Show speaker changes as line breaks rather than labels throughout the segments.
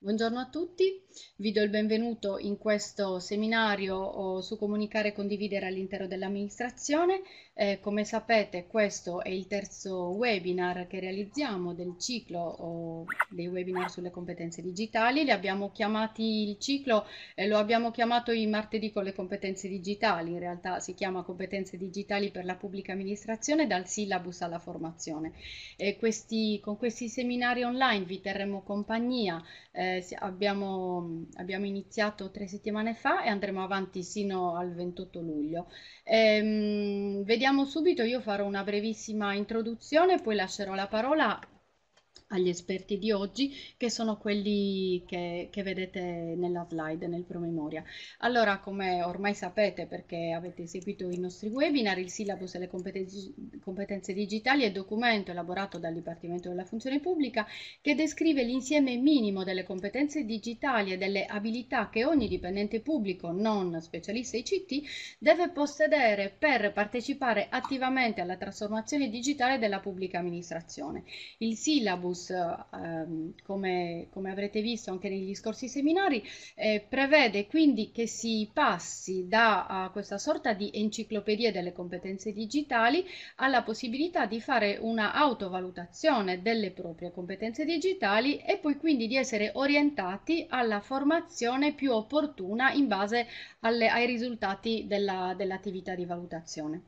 Buongiorno a tutti, vi do il benvenuto in questo seminario su comunicare e condividere all'interno dell'amministrazione. Eh, come sapete questo è il terzo webinar che realizziamo del ciclo oh, dei webinar sulle competenze digitali. Li abbiamo chiamati il ciclo, eh, lo abbiamo chiamato i martedì con le competenze digitali, in realtà si chiama competenze digitali per la pubblica amministrazione dal syllabus alla formazione. Eh, questi, con questi seminari online vi terremo compagnia eh, abbiamo, abbiamo, iniziato tre settimane fa e andremo avanti sino al 28 luglio. Ehm, vediamo subito, io farò una brevissima introduzione, poi lascerò la parola agli esperti di oggi che sono quelli che, che, vedete nella slide, nel promemoria. Allora, come ormai sapete perché avete seguito i nostri webinar, il syllabus e le competenze, competenze digitali è documento elaborato dal Dipartimento della Funzione Pubblica che descrive l'insieme minimo delle competenze digitali e delle abilità che ogni dipendente pubblico non specialista ICT deve possedere per partecipare attivamente alla trasformazione digitale della pubblica amministrazione. Il syllabus Erasmus, ehm, come, come, avrete visto anche negli scorsi seminari, eh, prevede quindi che si passi da questa sorta di enciclopedia delle competenze digitali alla possibilità di fare una autovalutazione delle proprie competenze digitali e poi quindi di essere orientati alla formazione più opportuna in base alle, ai risultati dell'attività di valutazione.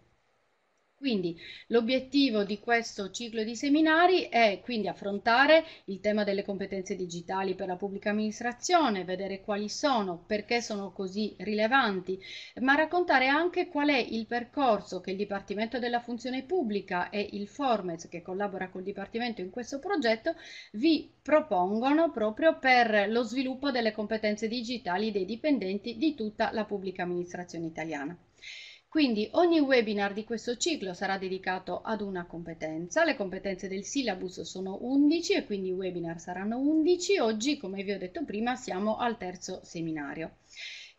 Quindi l'obiettivo di questo ciclo di seminari è quindi affrontare il tema delle competenze digitali per la pubblica amministrazione, vedere quali sono, perché sono così rilevanti, ma raccontare anche qual è il percorso che il Dipartimento della Funzione Pubblica e il Formez, che collabora col Dipartimento in questo progetto, vi propongono proprio per lo sviluppo delle competenze digitali dei dipendenti di tutta la pubblica amministrazione italiana. Quindi ogni webinar di questo ciclo sarà dedicato ad una competenza. Le competenze del syllabus sono 11 e quindi i webinar saranno 11. Oggi, come vi ho detto prima, siamo al terzo seminario.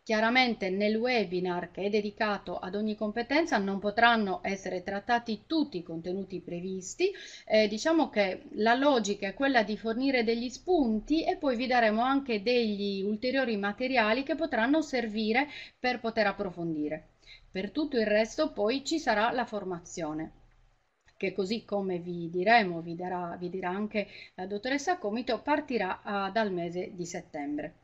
Chiaramente nel webinar che è dedicato ad ogni competenza non potranno essere trattati tutti i contenuti previsti, eh, diciamo che la logica è quella di fornire degli spunti e poi vi daremo anche degli ulteriori materiali che potranno servire per poter approfondire. Per tutto il resto poi ci sarà la formazione che così come vi diremo, vi, darà, vi dirà anche la dottoressa Comito, partirà uh, dal mese di settembre.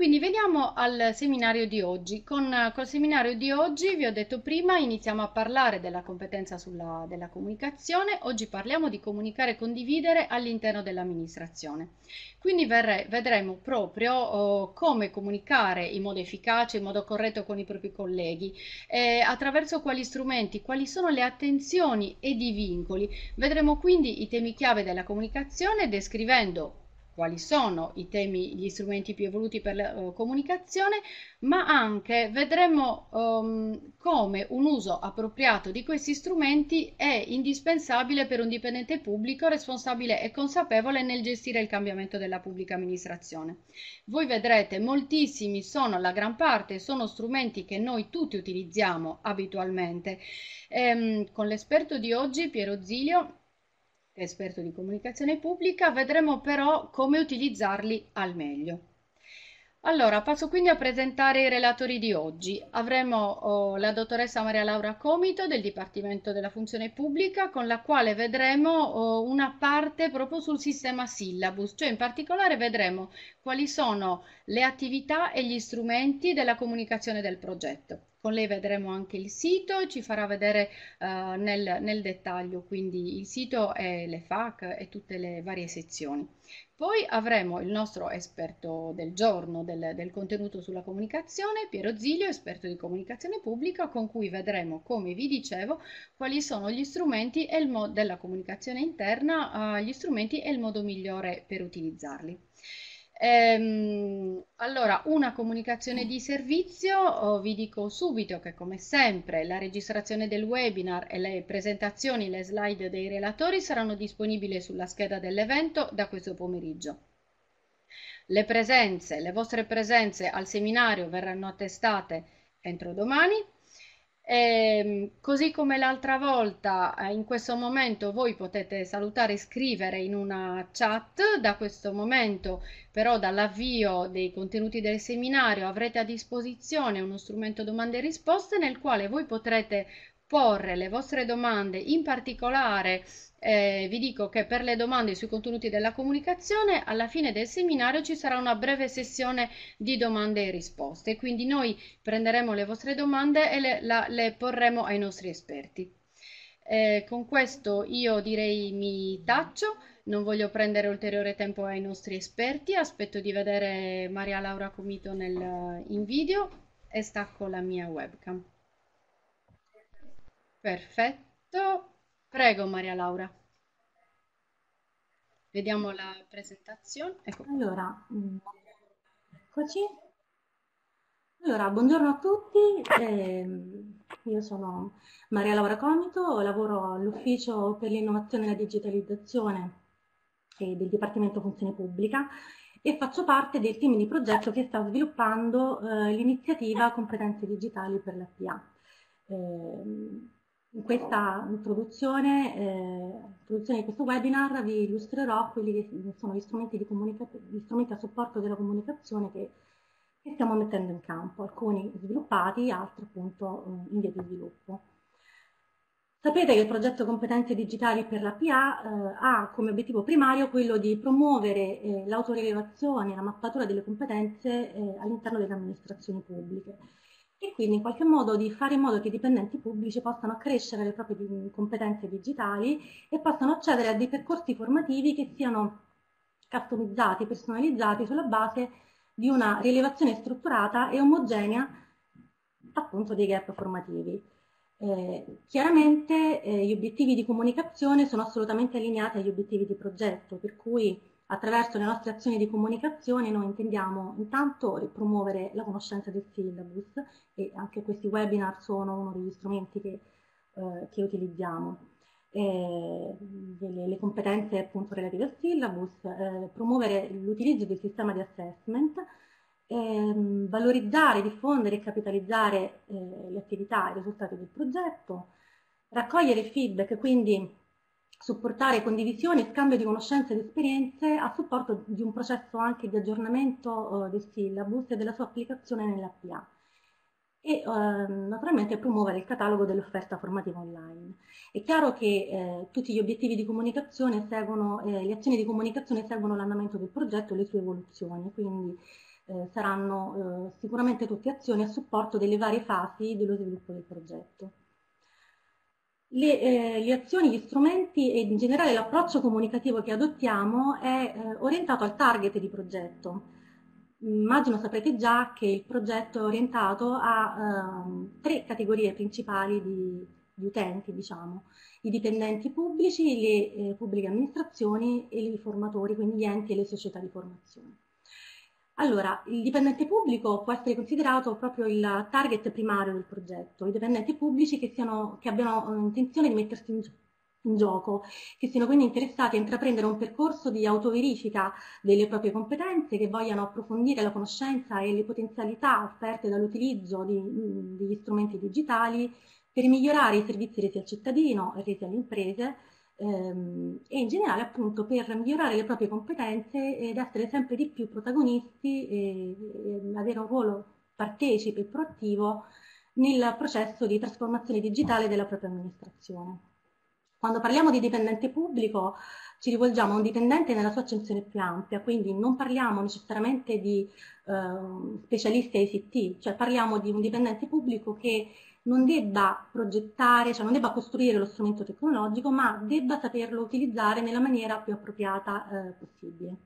Quindi veniamo al seminario di oggi. Con col seminario di oggi, vi ho detto prima, iniziamo a parlare della competenza sulla, della comunicazione. Oggi parliamo di comunicare e condividere all'interno dell'amministrazione. Quindi verre, vedremo proprio oh, come comunicare in modo efficace, in modo corretto con i propri colleghi, eh, attraverso quali strumenti, quali sono le attenzioni ed i vincoli. Vedremo quindi i temi chiave della comunicazione descrivendo quali sono i temi, gli strumenti più evoluti per la uh, comunicazione, ma anche vedremo um, come un uso appropriato di questi strumenti è indispensabile per un dipendente pubblico responsabile e consapevole nel gestire il cambiamento della pubblica amministrazione. Voi vedrete moltissimi sono, la gran parte, sono strumenti che noi tutti utilizziamo abitualmente. Ehm, con l'esperto di oggi, Piero Zilio, esperto di comunicazione pubblica, vedremo però come utilizzarli al meglio. Allora, passo quindi a presentare i relatori di oggi. Avremo oh, la dottoressa Maria Laura Comito del Dipartimento della Funzione Pubblica con la quale vedremo oh, una parte proprio sul sistema syllabus, cioè in particolare vedremo quali sono le attività e gli strumenti della comunicazione del progetto. Con lei vedremo anche il sito ci farà vedere uh, nel, nel, dettaglio quindi il sito e le FAC e tutte le varie sezioni. Poi avremo il nostro esperto del giorno del, del contenuto sulla comunicazione, Piero Zilio, esperto di comunicazione pubblica, con cui vedremo, come vi dicevo, quali sono gli strumenti della comunicazione interna, uh, gli strumenti e il modo migliore per utilizzarli. Ehm, allora, una comunicazione di servizio, oh, vi dico subito che come sempre la registrazione del webinar e le presentazioni, le slide dei relatori saranno disponibili sulla scheda dell'evento da questo pomeriggio. Le presenze, le vostre presenze al seminario verranno attestate entro domani E, ehm, così come l'altra volta, eh, in questo momento voi potete salutare e scrivere in una chat, da questo momento però dall'avvio dei contenuti del seminario avrete a disposizione uno strumento domande e risposte nel quale voi potrete porre le vostre domande, in particolare eh, vi dico che per le domande sui contenuti della comunicazione alla fine del seminario ci sarà una breve sessione di domande e risposte, quindi noi prenderemo le vostre domande e le, la, le porremo ai nostri esperti. Eh, con questo io direi mi taccio, non voglio prendere ulteriore tempo ai nostri esperti, aspetto di vedere Maria Laura Comito nel, in video e stacco la mia webcam. Perfetto. Prego Maria Laura. Vediamo la presentazione.
Ecco. Allora, eccoci. Allora, buongiorno a tutti. Eh, io sono Maria Laura Comito, lavoro all'Ufficio per l'innovazione e la digitalizzazione del Dipartimento Funzione Pubblica e faccio parte del team di progetto che sta sviluppando eh, l'iniziativa Competenze Digitali per la PA. Eh, in questa introduzione, eh, introduzione, di questo webinar vi illustrerò quelli che sono gli strumenti, gli strumenti a supporto della comunicazione che, che, stiamo mettendo in campo, alcuni sviluppati, altri appunto eh, in via di sviluppo. Sapete che il progetto Competenze Digitali per la PA eh, ha come obiettivo primario quello di promuovere eh, l'autorilevazione e la mappatura delle competenze eh, all'interno delle amministrazioni pubbliche e quindi in qualche modo di fare in modo che i dipendenti pubblici possano accrescere le proprie competenze digitali e possano accedere a dei percorsi formativi che siano customizzati, personalizzati sulla base di una rilevazione strutturata e omogenea appunto dei gap formativi. Eh, chiaramente eh, gli obiettivi di comunicazione sono assolutamente allineati agli obiettivi di progetto, per cui Attraverso le nostre azioni di comunicazione noi intendiamo intanto promuovere la conoscenza del syllabus e anche questi webinar sono uno degli strumenti che, eh, che utilizziamo. Eh, le, le, competenze appunto relative al syllabus, eh, promuovere l'utilizzo del sistema di assessment, ehm, valorizzare, diffondere e capitalizzare eh, le attività e i risultati del progetto, raccogliere feedback, quindi supportare condivisione e scambio di conoscenze ed esperienze a supporto di un processo anche di aggiornamento eh, del syllabus e della sua applicazione nell'APA e eh, naturalmente promuovere il catalogo dell'offerta formativa online. È chiaro che eh, tutti gli obiettivi di comunicazione seguono, eh, le azioni di comunicazione seguono l'andamento del progetto e le sue evoluzioni, quindi eh, saranno eh, sicuramente tutte azioni a supporto delle varie fasi dello sviluppo del progetto le, eh, le, azioni, gli strumenti e in generale l'approccio comunicativo che adottiamo è eh, orientato al target di progetto. Immagino saprete già che il progetto è orientato a eh, tre categorie principali di, di, utenti, diciamo, i dipendenti pubblici, le eh, pubbliche amministrazioni e i formatori, quindi gli enti e le società di formazione. Allora, il dipendente pubblico può essere considerato proprio il target primario del progetto, i dipendenti pubblici che, siano, che abbiano eh, intenzione di mettersi in, in gioco, che siano quindi interessati a intraprendere un percorso di autoverifica delle proprie competenze, che vogliano approfondire la conoscenza e le potenzialità offerte dall'utilizzo degli strumenti digitali per migliorare i servizi resi al cittadino e resi alle imprese, ehm, e in generale appunto per migliorare le proprie competenze ed essere sempre di più protagonisti e, e avere un ruolo partecipe e proattivo nel processo di trasformazione digitale della propria amministrazione. Quando parliamo di dipendente pubblico ci rivolgiamo a un dipendente nella sua accensione più ampia, quindi non parliamo necessariamente di eh, specialisti ICT, cioè parliamo di un dipendente pubblico che non debba progettare, cioè non debba costruire lo strumento tecnologico, ma debba saperlo utilizzare nella maniera più appropriata eh, possibile.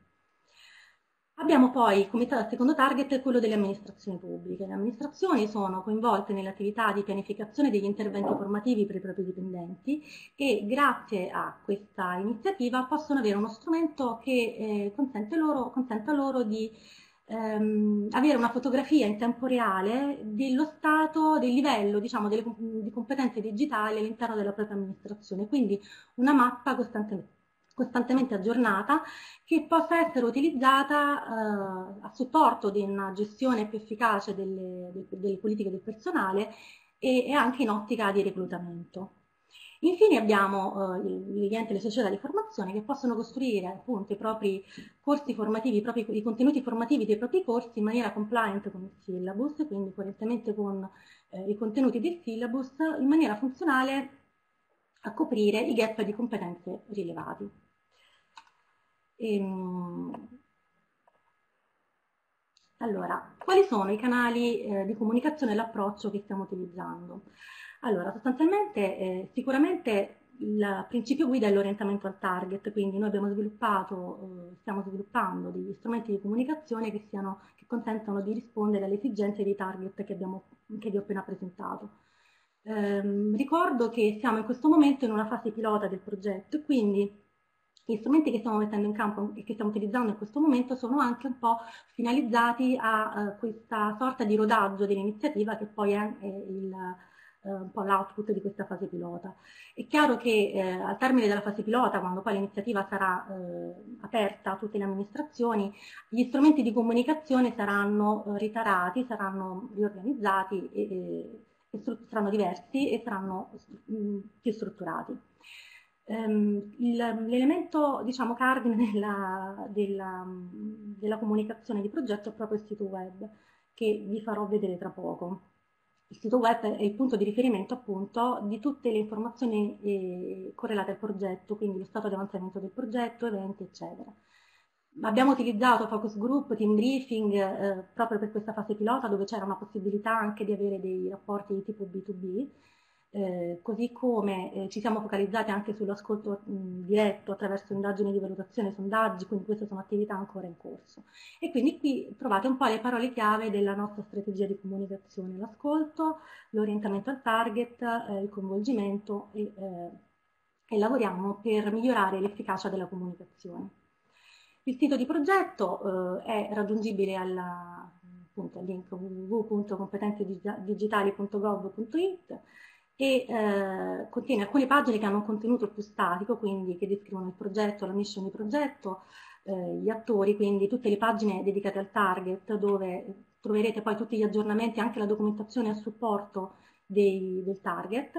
Abbiamo poi come secondo target quello delle amministrazioni pubbliche. Le amministrazioni sono coinvolte nell'attività di pianificazione degli interventi formativi per i propri dipendenti e grazie a questa iniziativa possono avere uno strumento che eh, consente loro, consenta loro di ehm, avere una fotografia in tempo reale dello stato, del livello diciamo, delle, di competenze digitali all'interno della propria amministrazione, quindi una mappa costantemente, costantemente aggiornata che possa essere utilizzata eh, a supporto di una gestione più efficace delle, delle politiche del personale e, e anche in ottica di reclutamento. Infine abbiamo eh, le società di formazione che possono costruire appunto i propri corsi formativi, i, propri, i contenuti formativi dei propri corsi in maniera compliant con il syllabus, quindi coerentemente con eh, i contenuti del syllabus, in maniera funzionale a coprire i gap di competenze rilevati. Ehm, allora, quali sono i canali eh, di comunicazione e l'approccio che stiamo utilizzando? Allora, sostanzialmente, eh, sicuramente il principio guida è l'orientamento al target, quindi noi abbiamo sviluppato, eh, stiamo sviluppando degli strumenti di comunicazione che, siano, che consentano di rispondere alle esigenze dei target che, abbiamo, che vi ho appena presentato. Eh, ricordo che siamo in questo momento in una fase pilota del progetto quindi gli strumenti che stiamo mettendo in campo e che stiamo utilizzando in questo momento sono anche un po' finalizzati a uh, questa sorta di rodaggio dell'iniziativa che poi è, è il, uh, un po' l'output di questa fase pilota. È chiaro che eh, al termine della fase pilota, quando poi l'iniziativa sarà eh, aperta a tutte le amministrazioni, gli strumenti di comunicazione saranno eh, ritarati, saranno riorganizzati e, e, e saranno diversi e saranno mh, più strutturati. Um, l'elemento diciamo, cardine della, della, della, comunicazione di progetto è proprio il sito web che vi farò vedere tra poco. Il sito web è il punto di riferimento appunto di tutte le informazioni eh, correlate al progetto, quindi lo stato di avanzamento del progetto, eventi eccetera. Abbiamo utilizzato focus group, team briefing eh, proprio per questa fase pilota dove c'era una possibilità anche di avere dei rapporti di tipo B2B eh, così come eh, ci siamo focalizzati anche sull'ascolto diretto attraverso indagini di valutazione, sondaggi, quindi queste sono attività ancora in corso. E quindi qui trovate un po' le parole chiave della nostra strategia di comunicazione, l'ascolto, l'orientamento al target, eh, il coinvolgimento e, eh, e lavoriamo per migliorare l'efficacia della comunicazione. Il sito di progetto eh, è raggiungibile alla, appunto, al link www.competenzedigitali.gov.it e eh, contiene alcune pagine che hanno un contenuto più statico, quindi che descrivono il progetto, la mission di progetto, eh, gli attori, quindi tutte le pagine dedicate al target dove troverete poi tutti gli aggiornamenti, anche la documentazione a supporto dei, del target,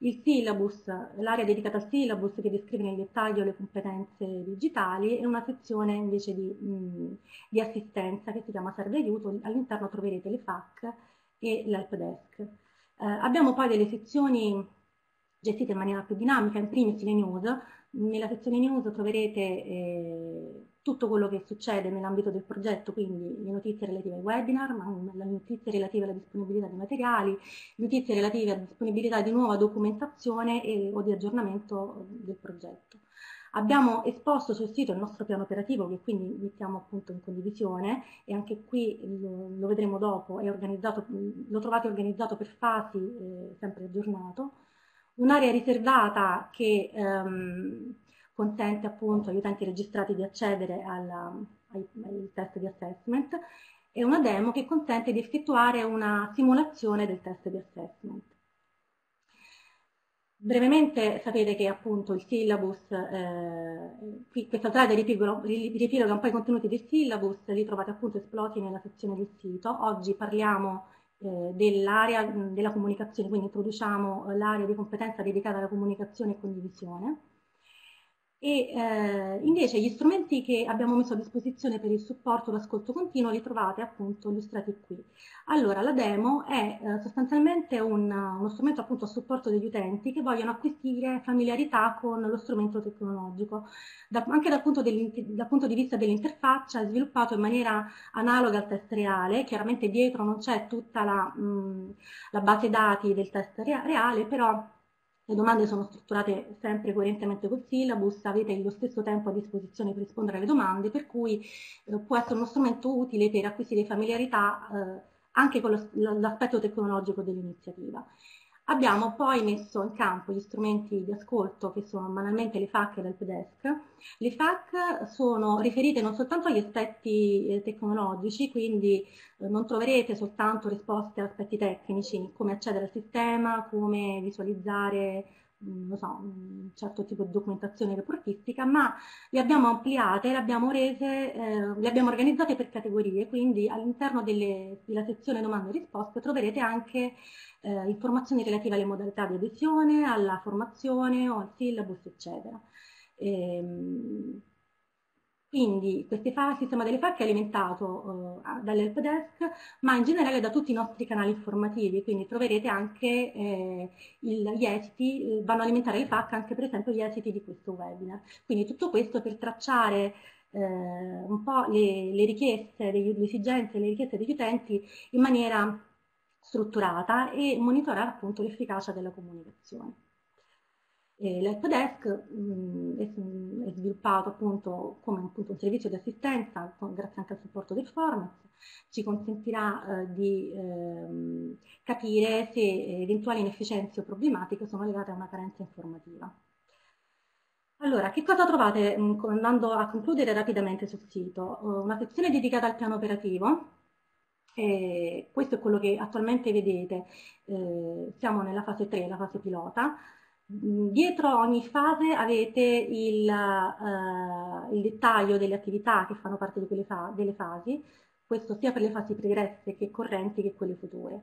il syllabus, l'area dedicata al syllabus che descrive nel dettaglio le competenze digitali e una sezione invece di, mh, di assistenza che si chiama Serve Aiuto, all'interno troverete le FAC e l'help desk. Eh, abbiamo poi delle sezioni gestite in maniera più dinamica, in primis le news. Nella sezione news troverete eh, tutto quello che succede nell'ambito del progetto, quindi le notizie relative ai webinar, le notizie relative alla disponibilità di materiali, notizie relative alla disponibilità di nuova documentazione e, o di aggiornamento del progetto. Abbiamo esposto sul sito il nostro piano operativo che quindi mettiamo appunto in condivisione e anche qui lo, lo vedremo dopo, lo trovate organizzato per fasi, eh, sempre aggiornato. Un'area riservata che ehm, consente appunto agli utenti registrati di accedere alla, ai, ai test di assessment e una demo che consente di effettuare una simulazione del test di assessment. Brevemente sapete che appunto il syllabus, eh, qui questa slide riepiloga un po' i contenuti del syllabus, li trovate appunto esplosi nella sezione del sito. Oggi parliamo eh, dell'area della comunicazione, quindi introduciamo l'area di competenza dedicata alla comunicazione e condivisione e eh, invece gli strumenti che abbiamo messo a disposizione per il supporto l'ascolto continuo li trovate appunto illustrati qui. Allora la demo è eh, sostanzialmente un, uno strumento appunto a supporto degli utenti che vogliono acquisire familiarità con lo strumento tecnologico. Da, anche dal punto, dal punto, di vista dell'interfaccia è sviluppato in maniera analoga al test reale, chiaramente dietro non c'è tutta la, mh, la, base dati del test reale, però le domande sono strutturate sempre coerentemente col syllabus, avete lo stesso tempo a disposizione per rispondere alle domande, per cui eh, può essere uno strumento utile per acquisire familiarità eh, anche con l'aspetto tecnologico dell'iniziativa. Abbiamo poi messo in campo gli strumenti di ascolto che sono banalmente le FAC e l'helpdesk. Le FAC sono riferite non soltanto agli aspetti eh, tecnologici, quindi eh, non troverete soltanto risposte a aspetti tecnici, come accedere al sistema, come visualizzare non so, un certo tipo di documentazione reportistica, ma le abbiamo ampliate, le abbiamo rese, eh, le abbiamo organizzate per categorie, quindi all'interno della sezione domande e risposte troverete anche eh, informazioni relative alle modalità di adesione, alla formazione o al syllabus, eccetera. Ehm, quindi queste fasi, il sistema delle FAC è alimentato uh, dall'helpdesk, ma in generale da tutti i nostri canali informativi, quindi troverete anche eh, il, gli esiti, eh, vanno a alimentare le FAC anche per esempio gli esiti di questo webinar. Quindi tutto questo per tracciare eh, un po' le, le richieste, degli, le esigenze, le richieste degli utenti in maniera strutturata e monitorare appunto l'efficacia della comunicazione. L'helpdesk è, è, sviluppato appunto come appunto un servizio di assistenza grazie anche al supporto del Format, ci consentirà eh, di eh, capire se eventuali inefficienze o problematiche sono legate a una carenza informativa. Allora, che cosa trovate andando a concludere rapidamente sul sito? Una sezione dedicata al piano operativo, eh, questo è quello che attualmente vedete, eh, siamo nella fase 3, la fase pilota, Dietro ogni fase avete il, uh, il, dettaglio delle attività che fanno parte fa delle fasi, questo sia per le fasi pregresse che correnti che quelle future.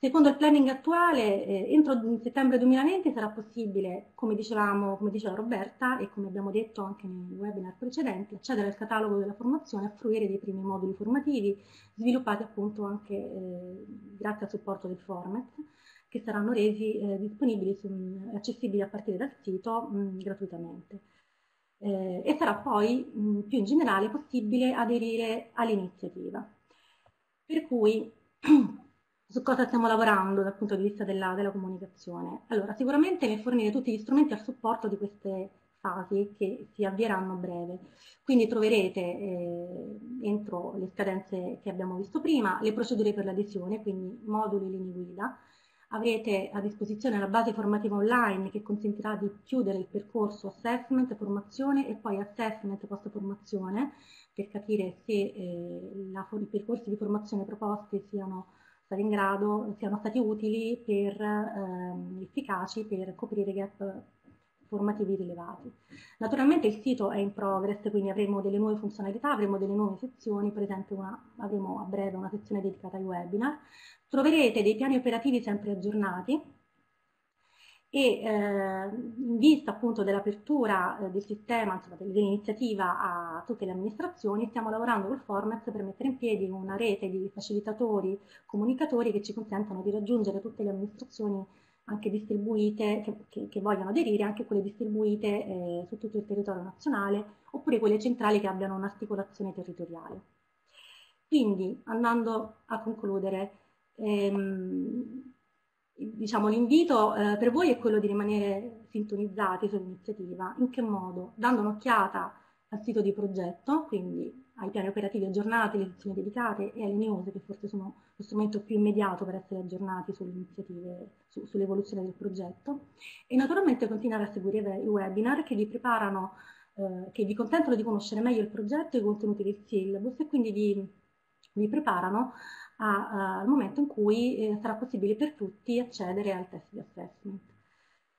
Secondo il planning attuale, eh, entro settembre 2020 sarà possibile, come dicevamo, come diceva Roberta e come abbiamo detto anche nei webinar precedenti, accedere al catalogo della formazione e fruire dei primi moduli formativi sviluppati appunto anche eh, grazie al supporto del Format che saranno resi eh, disponibili, su, accessibili a partire dal sito mh, gratuitamente. Eh, e sarà poi mh, più in generale possibile aderire all'iniziativa. Per cui su cosa stiamo lavorando dal punto di vista della, della comunicazione? Allora, sicuramente nel fornire tutti gli strumenti al supporto di queste fasi che si avvieranno a breve. Quindi troverete eh, entro le scadenze che abbiamo visto prima le procedure per l'adesione, quindi moduli, linee guida, avrete a disposizione la base formativa online che consentirà di chiudere il percorso assessment, formazione e poi assessment post formazione per capire se eh, la, i percorsi di formazione proposti siano stati in grado, siano stati utili per eh, efficaci per coprire gap formativi rilevati. Naturalmente il sito è in progress, quindi avremo delle nuove funzionalità, avremo delle nuove sezioni, per esempio una, avremo a breve una sezione dedicata ai webinar, troverete dei piani operativi sempre aggiornati e eh, in vista appunto dell'apertura eh, del sistema, dell'iniziativa a tutte le amministrazioni, stiamo lavorando col Format per mettere in piedi una rete di facilitatori, comunicatori che ci consentano di raggiungere tutte le amministrazioni anche distribuite, che, che, che vogliono aderire, anche quelle distribuite eh, su tutto il territorio nazionale, oppure quelle centrali che abbiano un'articolazione territoriale. Quindi, andando a concludere, ehm, diciamo, l'invito eh, per voi è quello di rimanere sintonizzati sull'iniziativa. In che modo? Dando un'occhiata al sito di progetto, quindi ai piani operativi aggiornati, le sezioni dedicate e alle news che forse sono lo strumento più immediato per essere aggiornati sulle iniziative, su, sull'evoluzione del progetto e naturalmente continuare a seguire i webinar che vi preparano, eh, che vi consentono di conoscere meglio il progetto e i contenuti del syllabus e quindi vi, vi preparano a, a, al momento in cui eh, sarà possibile per tutti accedere al test di assessment.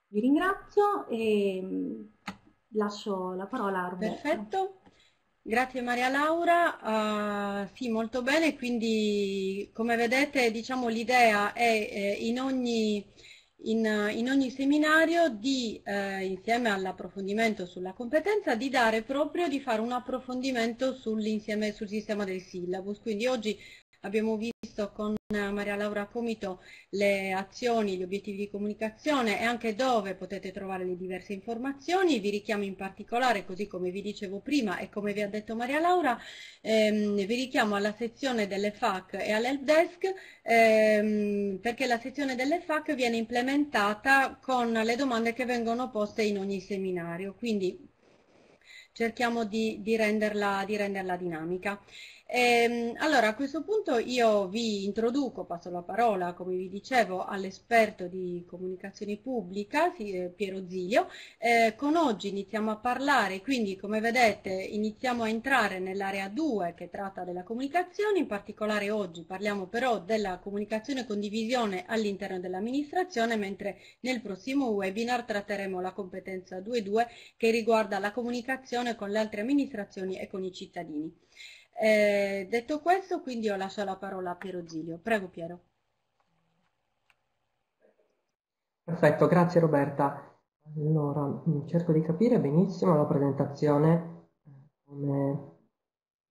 Vi ringrazio e mm, lascio la parola a Roberto.
Perfetto. Grazie Maria Laura, uh, sì molto bene, quindi come vedete diciamo, l'idea è eh, in, ogni, in, in, ogni, seminario di, eh, insieme all'approfondimento sulla competenza, di dare proprio, di fare un approfondimento sul sistema del syllabus, quindi oggi abbiamo visto con Maria Laura Comito le azioni, gli obiettivi di comunicazione e anche dove potete trovare le diverse informazioni. Vi richiamo in particolare, così come vi dicevo prima e come vi ha detto Maria Laura, ehm, vi richiamo alla sezione delle FAC e all'helpdesk ehm, perché la sezione delle FAC viene implementata con le domande che vengono poste in ogni seminario. Quindi cerchiamo di, di, renderla, di renderla dinamica. Ehm, allora, a questo punto io vi introduco, passo la parola, come vi dicevo, all'esperto di comunicazione pubblica, eh, Piero Zilio. Eh, con oggi iniziamo a parlare, quindi come vedete iniziamo a entrare nell'area 2 che tratta della comunicazione, in particolare oggi parliamo però della comunicazione e condivisione all'interno dell'amministrazione, mentre nel prossimo webinar tratteremo la competenza 2.2 che riguarda la comunicazione con le altre amministrazioni e con i cittadini. Eh, detto questo, quindi io lascio la parola a Piero Zilio. Prego Piero.
Perfetto, grazie Roberta. Allora, mm, cerco di capire benissimo la presentazione, come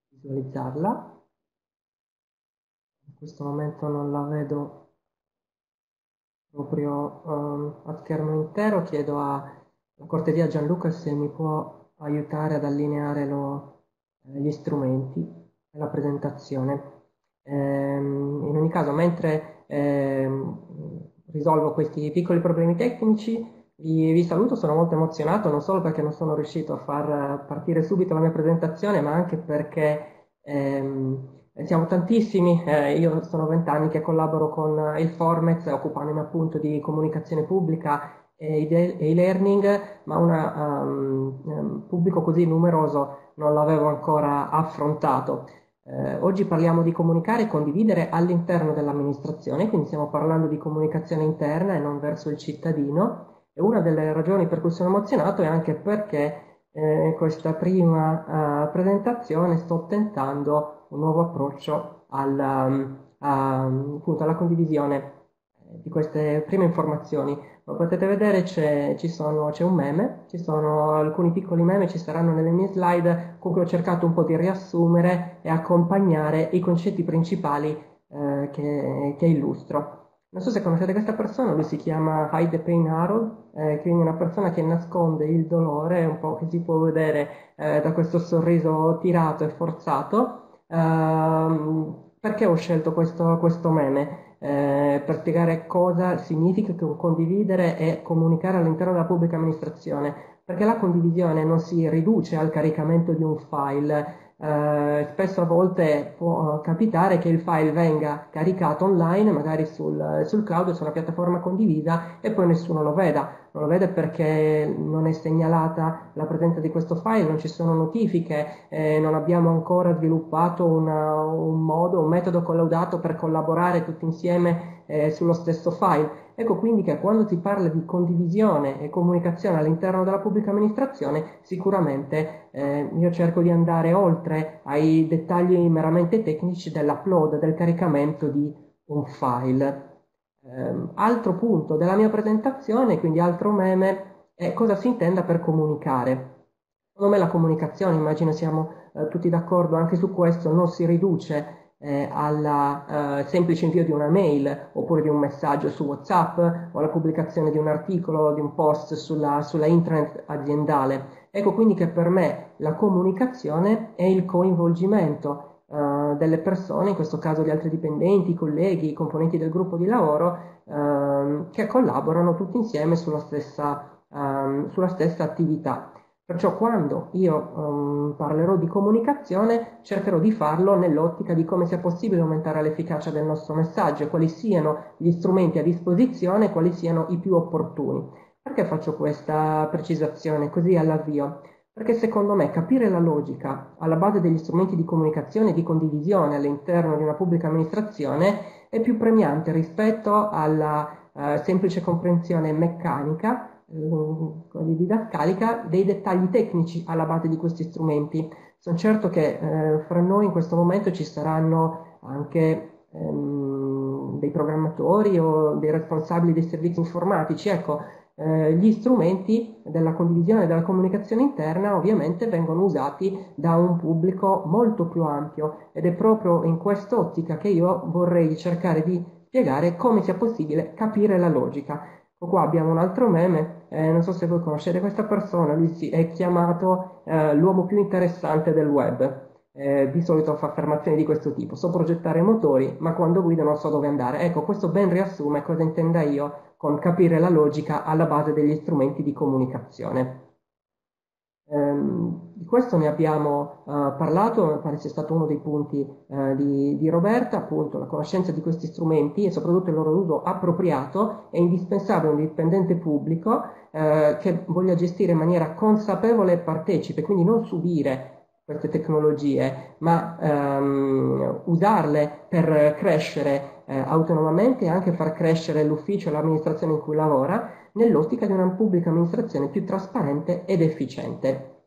visualizzarla. In questo momento non la vedo proprio um, a schermo intero. Chiedo a la cortesia Gianluca se mi può aiutare ad allineare lo, eh, gli strumenti la presentazione. Ehm, in ogni caso, mentre ehm, risolvo questi piccoli problemi tecnici, vi, vi, saluto, sono molto emozionato, non solo perché non sono riuscito a far partire subito la mia presentazione, ma anche perché ehm, siamo tantissimi, eh, io sono vent'anni che collaboro con il Formex, occupandomi appunto di comunicazione pubblica e e-learning, ma un um, pubblico così numeroso non l'avevo ancora affrontato. Eh, oggi parliamo di comunicare e condividere all'interno dell'amministrazione, quindi stiamo parlando di comunicazione interna e non verso il cittadino. E una delle ragioni per cui sono emozionato è anche perché eh, in questa prima uh, presentazione sto tentando un nuovo approccio alla, um, a, appunto, alla condivisione di queste prime informazioni. Come potete vedere c'è, sono, c'è, un meme, ci sono alcuni piccoli meme, ci saranno nelle mie slide con cui ho cercato un po' di riassumere e accompagnare i concetti principali eh, che, che, illustro. Non so se conoscete questa persona, lui si chiama the Pain Harold, eh, quindi una persona che nasconde il dolore, un po' che si può vedere eh, da questo sorriso tirato e forzato. Uh, perché ho scelto questo, questo meme? Eh, per spiegare cosa significa condividere e comunicare all'interno della pubblica amministrazione, perché la condivisione non si riduce al caricamento di un file, eh, spesso a volte può capitare che il file venga caricato online, magari sul, sul cloud, su una piattaforma condivisa e poi nessuno lo veda. Non lo vede perché non è segnalata la presenza di questo file, non ci sono notifiche, eh, non abbiamo ancora sviluppato una, un modo, un metodo collaudato per collaborare tutti insieme eh, sullo stesso file. Ecco quindi che quando si parla di condivisione e comunicazione all'interno della pubblica amministrazione, sicuramente eh, io cerco di andare oltre ai dettagli meramente tecnici dell'upload, del caricamento di un file. Eh, altro punto della mia presentazione, quindi altro meme, è cosa si intenda per comunicare. Secondo me la comunicazione, immagino siamo eh, tutti d'accordo anche su questo, non si riduce eh, al eh, semplice invio di una mail oppure di un messaggio su WhatsApp o alla pubblicazione di un articolo, di un post sulla, sulla internet aziendale. Ecco quindi che per me la comunicazione è il coinvolgimento eh, delle persone, in questo caso di altri dipendenti, colleghi, componenti del gruppo di lavoro, ehm, che collaborano tutti insieme sulla stessa, ehm, sulla stessa attività. Perciò quando io um, parlerò di comunicazione cercherò di farlo nell'ottica di come sia possibile aumentare l'efficacia del nostro messaggio, quali siano gli strumenti a disposizione quali siano i più opportuni. Perché faccio questa precisazione così all'avvio? Perché secondo me capire la logica alla base degli strumenti di comunicazione e di condivisione all'interno di una pubblica amministrazione è più premiante rispetto alla uh, semplice comprensione meccanica eh, didascalica dei dettagli tecnici alla base di questi strumenti. Sono certo che eh, fra noi in questo momento ci saranno anche ehm, dei programmatori o dei responsabili dei servizi informatici. Ecco, eh, gli strumenti della condivisione e della comunicazione interna ovviamente vengono usati da un pubblico molto più ampio ed è proprio in quest'ottica che io vorrei cercare di spiegare come sia possibile capire la logica. Qua abbiamo un altro meme, eh, non so se voi conoscete questa persona, lui si, è chiamato eh, l'uomo più interessante del web. Eh, di solito fa affermazioni di questo tipo, so progettare motori, ma quando guido non so dove andare. Ecco, questo ben riassume cosa intenda io con capire la logica alla base degli strumenti di comunicazione. Ehm, di questo ne abbiamo uh, parlato, mi pare sia stato uno dei punti uh, di, di, Roberta, appunto la conoscenza di questi strumenti e soprattutto il loro uso appropriato è indispensabile un dipendente pubblico uh, che voglia gestire in maniera consapevole e partecipe, quindi non subire queste tecnologie, ma um, usarle per crescere eh, autonomamente e anche far crescere l'ufficio e l'amministrazione in cui lavora nell'ottica di una pubblica amministrazione più trasparente ed efficiente.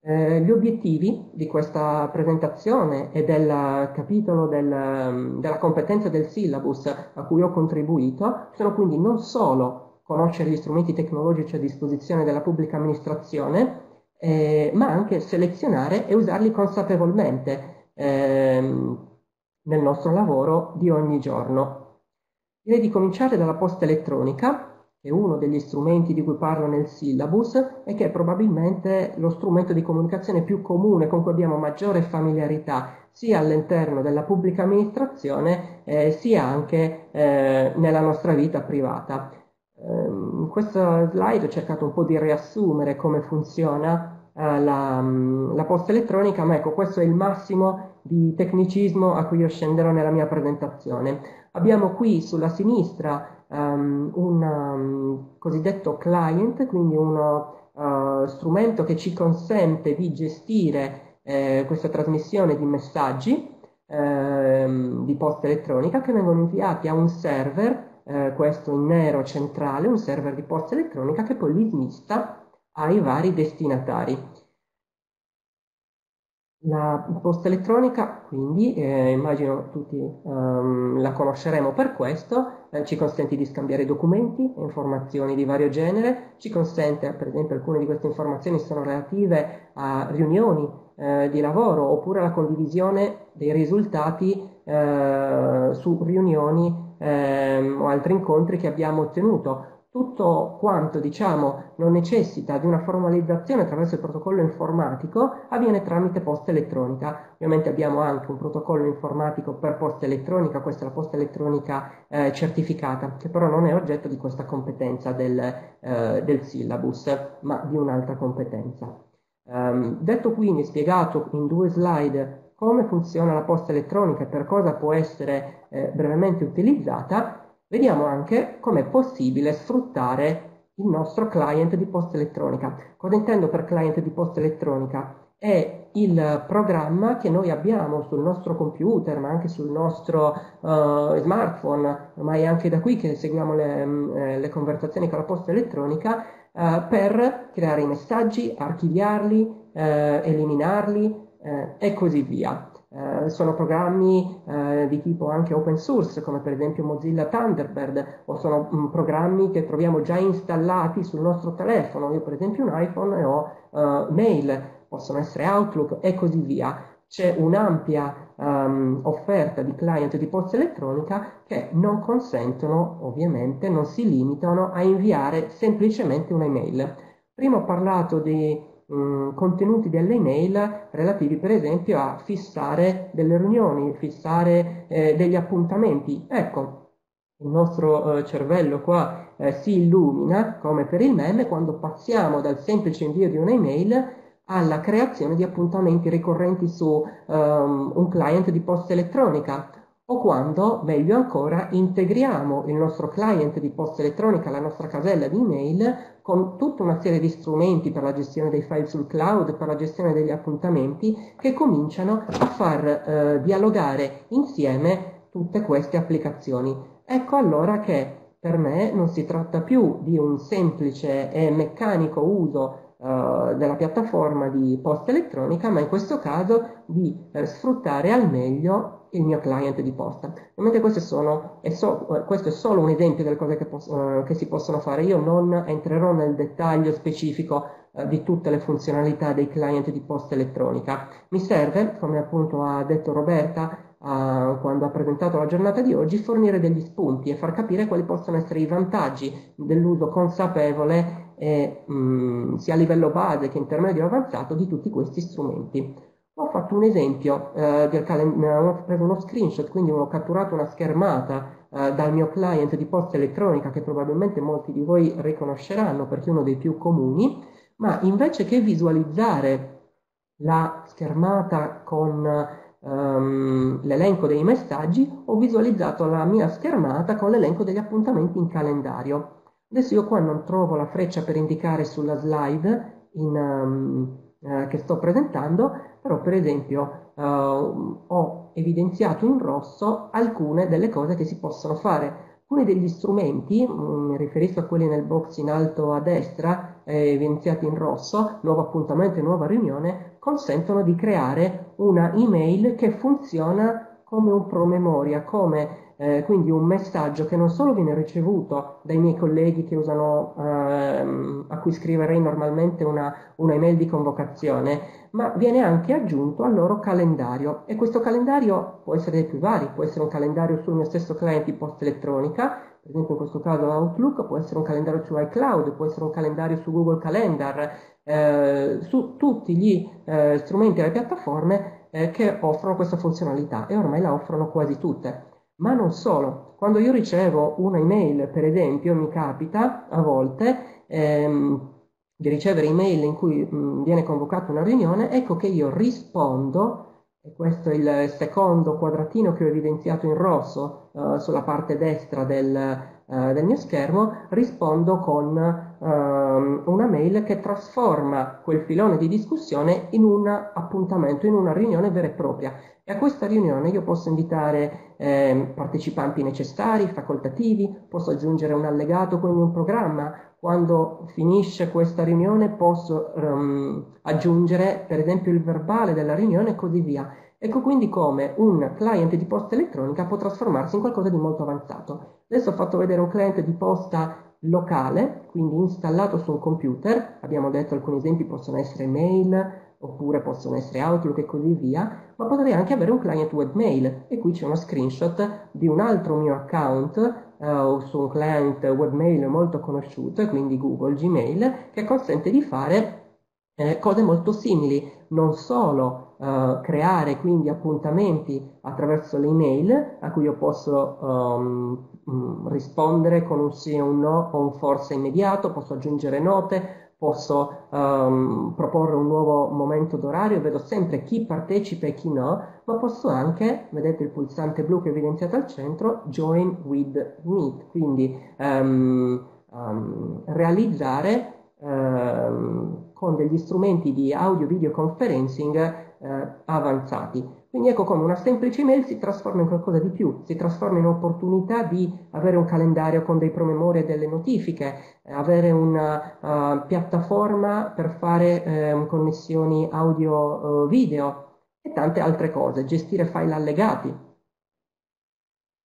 Eh, gli obiettivi di questa presentazione e del capitolo del, della competenza del syllabus a cui ho contribuito sono quindi non solo conoscere gli strumenti tecnologici a disposizione della pubblica amministrazione, eh, ma anche selezionare e usarli consapevolmente eh, nel nostro lavoro di ogni giorno. Direi di cominciare dalla posta elettronica, che è uno degli strumenti di cui parlo nel syllabus e che è probabilmente lo strumento di comunicazione più comune con cui abbiamo maggiore familiarità sia all'interno della pubblica amministrazione eh, sia anche eh, nella nostra vita privata. In ehm, questa slide ho cercato un po' di riassumere come funziona eh, la, mm, la, posta elettronica, ma ecco, questo è il massimo di tecnicismo a cui io scenderò nella mia presentazione. Abbiamo qui sulla sinistra um, un um, cosiddetto client, quindi uno uh, strumento che ci consente di gestire eh, questa trasmissione di messaggi eh, di posta elettronica che vengono inviati a un server eh, questo in nero centrale, un server di posta elettronica che poi li smista ai vari destinatari. La posta elettronica, quindi, eh, immagino tutti um, la conosceremo per questo, eh, ci consente di scambiare documenti e informazioni di vario genere, ci consente, per esempio, alcune di queste informazioni sono relative a riunioni eh, di lavoro oppure alla condivisione dei risultati eh, su riunioni ehm, o altri incontri che abbiamo ottenuto. Tutto quanto diciamo non necessita di una formalizzazione attraverso il protocollo informatico avviene tramite posta elettronica. Ovviamente abbiamo anche un protocollo informatico per posta elettronica, questa è la posta elettronica eh, certificata, che però non è oggetto di questa competenza del, eh, del syllabus, ma di un'altra competenza. Um, detto quindi, spiegato in due slide come funziona la posta elettronica e per cosa può essere eh, brevemente utilizzata, vediamo anche come è possibile sfruttare il nostro client di posta elettronica. Cosa intendo per client di posta elettronica? È il programma che noi abbiamo sul nostro computer, ma anche sul nostro uh, smartphone, ma è anche da qui che seguiamo le, mm, eh, le conversazioni con la posta elettronica, uh, per creare i messaggi, archiviarli, uh, eliminarli, e così via. Eh, sono programmi eh, di tipo anche open source, come per esempio Mozilla Thunderbird, o sono mh, mm, programmi che troviamo già installati sul nostro telefono. Io per esempio un iPhone e ho uh, mail, possono essere Outlook e così via. C'è un'ampia um, offerta di client di posta elettronica che non consentono, ovviamente, non si limitano a inviare semplicemente un'email. Prima ho parlato di Mm, contenuti delle email relativi per esempio a fissare delle riunioni, fissare eh, degli appuntamenti. Ecco, il nostro eh, cervello qua eh, si illumina, come per il meme, quando passiamo dal semplice invio di un'email alla creazione di appuntamenti ricorrenti su um, un client di posta elettronica o quando, meglio ancora, integriamo il nostro client di posta elettronica, la nostra casella di email, con tutta una serie di strumenti per la gestione dei file sul cloud, per la gestione degli appuntamenti, che cominciano a far eh, dialogare insieme tutte queste applicazioni. Ecco allora che per me non si tratta più di un semplice e meccanico uso uh, della piattaforma di posta elettronica, ma in questo caso di uh, sfruttare al meglio il mio client di posta. Ovviamente sono, è so, questo è solo un esempio delle cose che, uh, che, si possono fare. Io non entrerò nel dettaglio specifico uh, di tutte le funzionalità dei client di posta elettronica. Mi serve, come appunto ha detto Roberta uh, quando ha presentato la giornata di oggi, fornire degli spunti e far capire quali possono essere i vantaggi dell'uso consapevole e, mh, sia a livello base che intermedio avanzato di tutti questi strumenti. Ho fatto un esempio eh, del calendario, ho preso uno screenshot, quindi ho catturato una schermata eh, dal mio client di posta elettronica che probabilmente molti di voi riconosceranno perché è uno dei più comuni, ma invece che visualizzare la schermata con um, l'elenco dei messaggi, ho visualizzato la mia schermata con l'elenco degli appuntamenti in calendario. Adesso io qua non trovo la freccia per indicare sulla slide in, um, eh, che sto presentando, però per esempio uh, ho evidenziato in rosso alcune delle cose che si possono fare. Alcuni degli strumenti, mm, mi riferisco a quelli nel box in alto a destra, eh, evidenziati in rosso, nuovo appuntamento e nuova riunione, consentono di creare una email che funziona come un promemoria, come eh, quindi un messaggio che non solo viene ricevuto dai miei colleghi che usano, ehm, a cui scriverei normalmente una, una email di convocazione, ma viene anche aggiunto al loro calendario e questo calendario può essere dei più vari, può essere un calendario sul mio stesso client di posta elettronica, per esempio in questo caso Outlook, può essere un calendario su iCloud, può essere un calendario su Google Calendar, eh, su tutti gli eh, strumenti e le piattaforme eh, che offrono questa funzionalità e ormai la offrono quasi tutte. Ma non solo, quando io ricevo una email, per esempio, mi capita a volte ehm, di ricevere email in cui mh, viene convocata una riunione, ecco che io rispondo, e questo è il secondo quadratino che ho evidenziato in rosso uh, sulla parte destra del, uh, del, mio schermo, rispondo con uh, una mail che trasforma quel filone di discussione in un appuntamento, in una riunione vera e propria. E a questa riunione io posso invitare eh, partecipanti necessari, facoltativi, posso aggiungere un allegato, quindi un programma. Quando finisce questa riunione posso um, aggiungere per esempio il verbale della riunione e così via. Ecco quindi come un client di posta elettronica può trasformarsi in qualcosa di molto avanzato. Adesso ho fatto vedere un client di posta locale, quindi installato su un computer. Abbiamo detto alcuni esempi possono essere mail, oppure possono essere Outlook e così via, ma potrei anche avere un client webmail. E qui c'è uno screenshot di un altro mio account uh, su un client webmail molto conosciuto, quindi Google Gmail, che consente di fare eh, cose molto simili, non solo uh, creare quindi appuntamenti attraverso le email a cui io posso um, rispondere con un sì o un no o un forse immediato, posso aggiungere note, posso um, proporre un nuovo momento d'orario, vedo sempre chi partecipa e chi no, ma posso anche, vedete il pulsante blu che è evidenziato al centro, join with meet, quindi um, um, realizzare con degli strumenti di audio video conferencing uh, avanzati. Quindi ecco come una semplice mail si trasforma in qualcosa di più, si trasforma in opportunità di avere un calendario con dei promemoria e delle notifiche, eh, avere una uh, piattaforma per fare uh, connessioni audio-video uh, e tante altre cose, gestire file allegati.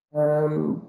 Um,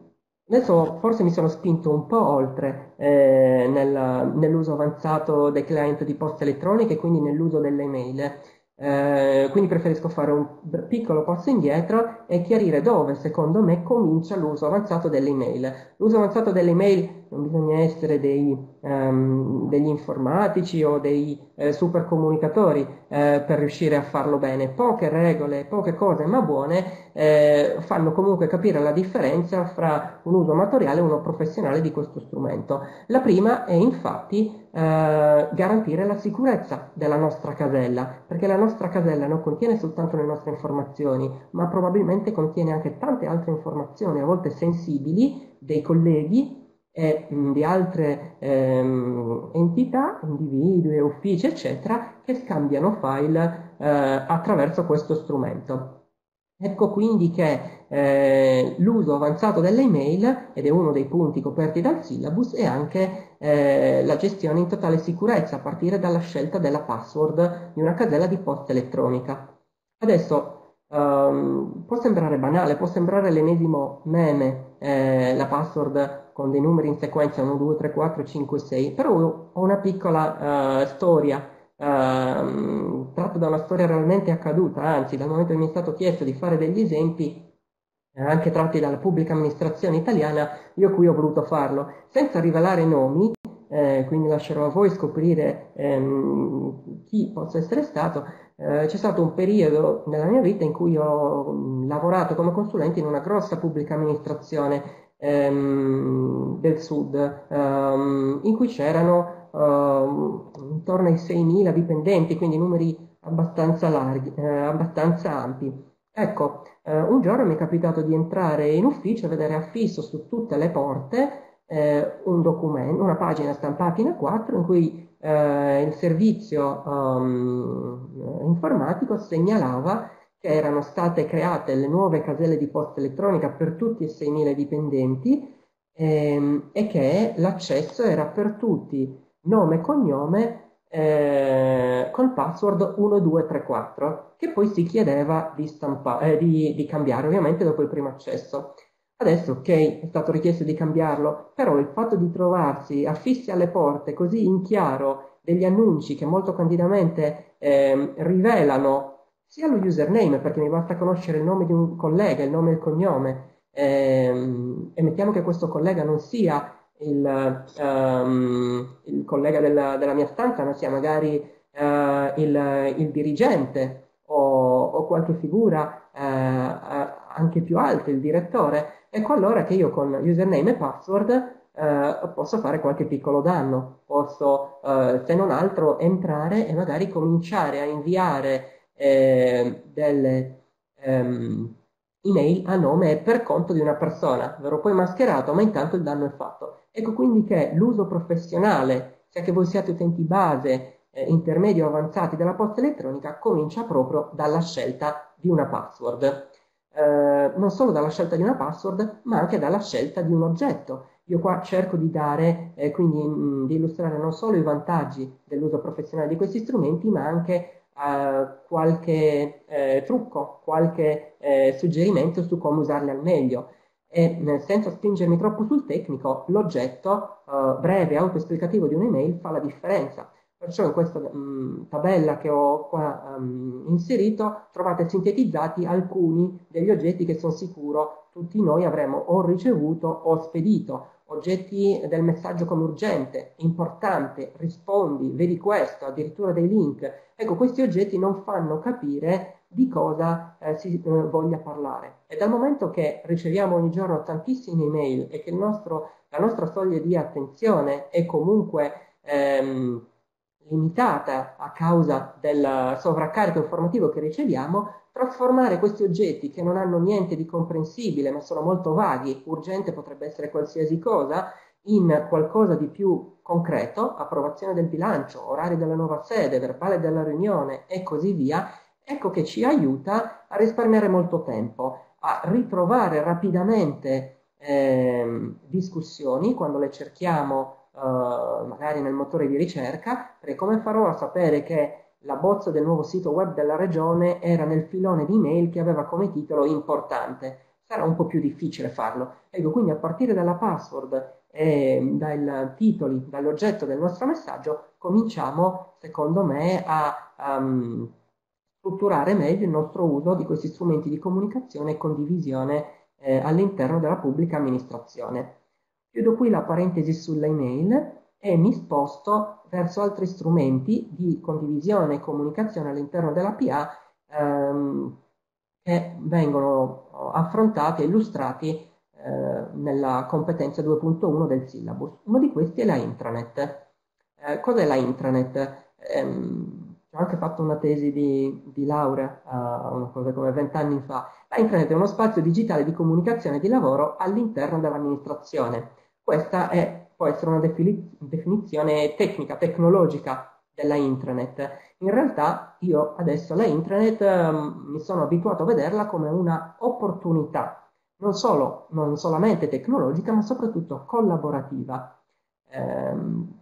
adesso forse mi sono spinto un po' oltre eh, nel, nell'uso avanzato dei client di posta elettronica e quindi nell'uso delle mail. Eh, quindi preferisco fare un piccolo passo indietro e chiarire dove secondo me comincia l'uso avanzato delle email. L'uso avanzato delle email non bisogna essere dei, um, degli informatici o dei eh, super comunicatori eh, per riuscire a farlo bene. Poche regole, poche cose ma buone eh, fanno comunque capire la differenza fra un uso amatoriale e uno professionale di questo strumento. La prima è infatti eh, garantire la sicurezza della nostra casella, perché la nostra casella non contiene soltanto le nostre informazioni, ma probabilmente contiene anche tante altre informazioni, a volte sensibili, dei colleghi e mh, di altre ehm, entità, individui, uffici, eccetera, che scambiano file eh, attraverso questo strumento. Ecco quindi che eh, l'uso avanzato delle email, ed è uno dei punti coperti dal syllabus, è anche eh, la gestione in totale sicurezza a partire dalla scelta della password di una casella di posta elettronica. Adesso um, può sembrare banale, può sembrare l'ennesimo meme, eh, la password con dei numeri in sequenza 1, 2, 3, 4, 5, 6, però ho una piccola uh, storia ehm, tratto da una storia realmente accaduta, anzi dal momento che mi è stato chiesto di fare degli esempi eh, anche tratti dalla pubblica amministrazione italiana, io qui ho voluto farlo, senza rivelare nomi, eh, quindi lascerò a voi scoprire ehm, chi possa essere stato. Eh, c'è stato un periodo nella mia vita in cui ho mm, lavorato come consulente in una grossa pubblica amministrazione ehm, del sud, ehm, in cui c'erano uh, intorno ai 6.000 dipendenti, quindi numeri abbastanza larghi, eh, abbastanza ampi. Ecco, eh, un giorno mi è capitato di entrare in ufficio e vedere affisso su tutte le porte eh, un documento, una pagina stampata in A4 in cui eh, il servizio um, informatico segnalava erano state create le nuove caselle di posta elettronica per tutti e 6.000 dipendenti ehm, e che l'accesso era per tutti, nome e cognome, eh, col password 1234, che poi si chiedeva di, stampa- eh, di, di cambiare ovviamente dopo il primo accesso. Adesso ok, è stato richiesto di cambiarlo, però il fatto di trovarsi affissi alle porte così in chiaro degli annunci che molto candidamente eh, rivelano sia lo username, perché mi basta conoscere il nome di un collega, il nome e il cognome, ehm, e mettiamo che questo collega non sia il, um, il collega della, della, mia stanza, ma sia magari uh, il, il, dirigente o, o qualche figura uh, anche più alta, il direttore, ecco allora che io con username e password Uh, posso fare qualche piccolo danno, posso uh, se non altro entrare e magari cominciare a inviare eh, delle um, email a nome e per conto di una persona, verrò poi mascherato, ma intanto il danno è fatto. Ecco quindi che l'uso professionale, sia che voi siate utenti base, eh, intermedi o avanzati della posta elettronica, comincia proprio dalla scelta di una password. Eh, non solo dalla scelta di una password, ma anche dalla scelta di un oggetto. Io qua cerco di dare, eh, quindi mh, mm, di illustrare non solo i vantaggi dell'uso professionale di questi strumenti, ma anche qualche eh, trucco, qualche eh, suggerimento su come usarli al meglio. E eh, senza spingermi troppo sul tecnico, l'oggetto eh, breve e autoesplicativo di un'email fa la differenza. Perciò in questa mh, mm, tabella che ho qua um, inserito trovate sintetizzati alcuni degli oggetti che sono sicuro tutti noi avremo o ricevuto o spedito oggetti del messaggio come urgente, importante, rispondi, vedi questo, addirittura dei link. Ecco, questi oggetti non fanno capire di cosa eh, si eh, voglia parlare. E dal momento che riceviamo ogni giorno tantissime email e che nostro, la nostra soglia di attenzione è comunque ehm, limitata a causa del sovraccarico informativo che riceviamo, trasformare questi oggetti che non hanno niente di comprensibile ma sono molto vaghi, urgente potrebbe essere qualsiasi cosa, in qualcosa di più concreto, approvazione del bilancio, orari della nuova sede, verbale della riunione e così via, ecco che ci aiuta a risparmiare molto tempo, a ritrovare rapidamente eh, discussioni quando le cerchiamo eh, magari nel motore di ricerca, perché come farò a sapere che la bozza del nuovo sito web della regione era nel filone di email che aveva come titolo importante. Sarà un po' più difficile farlo. Ecco, quindi a partire dalla password e dai titoli, dall'oggetto del nostro messaggio, cominciamo, secondo me, a um, strutturare meglio il nostro uso di questi strumenti di comunicazione e condivisione eh, all'interno della pubblica amministrazione. Chiudo qui la parentesi sulla email e mi sposto verso altri strumenti di condivisione e comunicazione all'interno della PA ehm, che vengono affrontati e illustrati eh, nella competenza 2.1 del syllabus. Uno di questi è la intranet. Eh, cos'è la intranet? Ehm, ho anche fatto una tesi di, di laurea, uh, una cosa come vent'anni fa. La intranet è uno spazio digitale di comunicazione e di lavoro all'interno dell'amministrazione. Questa è può essere una definizione tecnica, tecnologica della intranet. In realtà io adesso la intranet eh, mi sono abituato a vederla come una opportunità, non, solo, non solamente tecnologica, ma soprattutto collaborativa. Eh,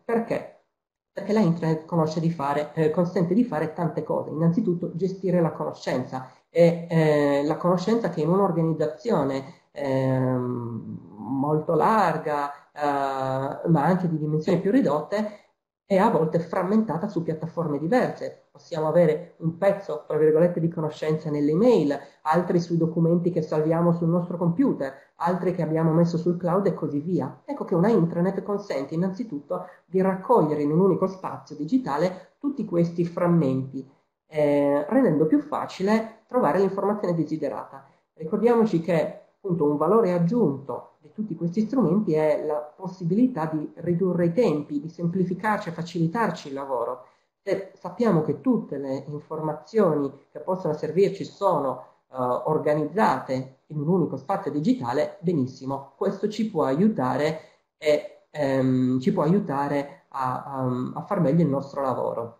perché? Perché la intranet di fare, eh, consente di fare tante cose. Innanzitutto gestire la conoscenza e eh, la conoscenza che in un'organizzazione ehm, molto larga, eh, ma anche di dimensioni più ridotte, è a volte frammentata su piattaforme diverse. Possiamo avere un pezzo, tra virgolette, di conoscenze nelle email, altri sui documenti che salviamo sul nostro computer, altri che abbiamo messo sul cloud e così via. Ecco che una intranet consente innanzitutto di raccogliere in un unico spazio digitale tutti questi frammenti, eh, rendendo più facile trovare l'informazione desiderata. Ricordiamoci che appunto un valore aggiunto di tutti questi strumenti è la possibilità di ridurre i tempi, di semplificarci e facilitarci il lavoro. Se sappiamo che tutte le informazioni che possono servirci sono uh, organizzate in un unico spazio digitale, benissimo, questo ci può aiutare, e, um, ci può aiutare a, um, a far meglio il nostro lavoro.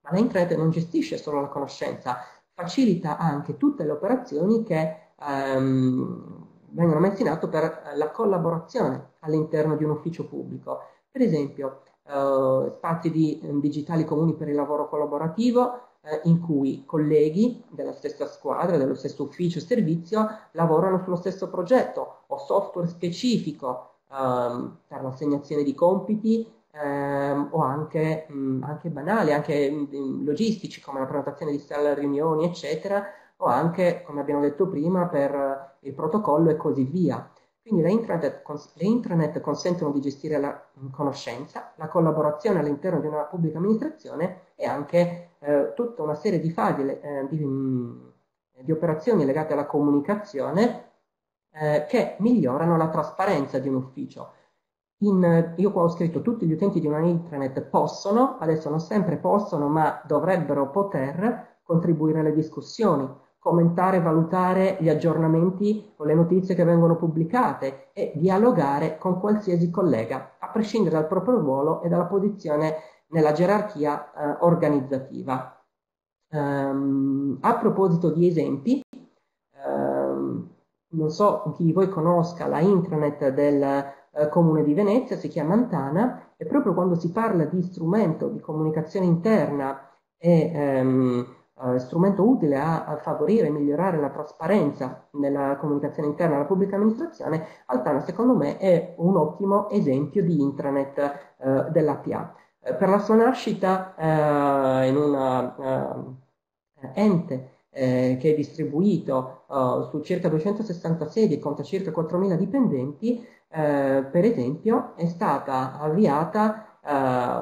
Ma la internet non gestisce solo la conoscenza, facilita anche tutte le operazioni che um, vengono messe in atto per la collaborazione all'interno di un ufficio pubblico. Per esempio, uh, spazi di, um, digitali comuni per il lavoro collaborativo, uh, in cui colleghi della stessa squadra, dello stesso ufficio servizio, lavorano sullo stesso progetto o software specifico um, per l'assegnazione di compiti ehm, o anche, mh, anche, banali, anche mh, logistici come la prenotazione di sale riunioni, eccetera, o anche, come abbiamo detto prima, per il protocollo e così via. Quindi le intranet, le intranet consentono di gestire la conoscenza, la collaborazione all'interno di una pubblica amministrazione e anche eh, tutta una serie di fasi eh, di, di, operazioni legate alla comunicazione eh, che migliorano la trasparenza di un ufficio. In, io qua ho scritto tutti gli utenti di una intranet possono, adesso non sempre possono, ma dovrebbero poter contribuire alle discussioni, commentare, valutare gli aggiornamenti o le notizie che vengono pubblicate e dialogare con qualsiasi collega, a prescindere dal proprio ruolo e dalla posizione nella gerarchia eh, organizzativa. Um, a proposito di esempi, um, non so chi di voi conosca la intranet del eh, comune di Venezia, si chiama Antana, e proprio quando si parla di strumento di comunicazione interna e ehm, eh, strumento utile a, a, favorire e migliorare la trasparenza nella comunicazione interna della pubblica amministrazione, Altana secondo me è un ottimo esempio di intranet eh, dell'APA. Eh, per la sua nascita eh, in un ente eh, che è distribuito su circa 260 sedi e conta circa 4.000 dipendenti, eh, per esempio, è stata avviata eh,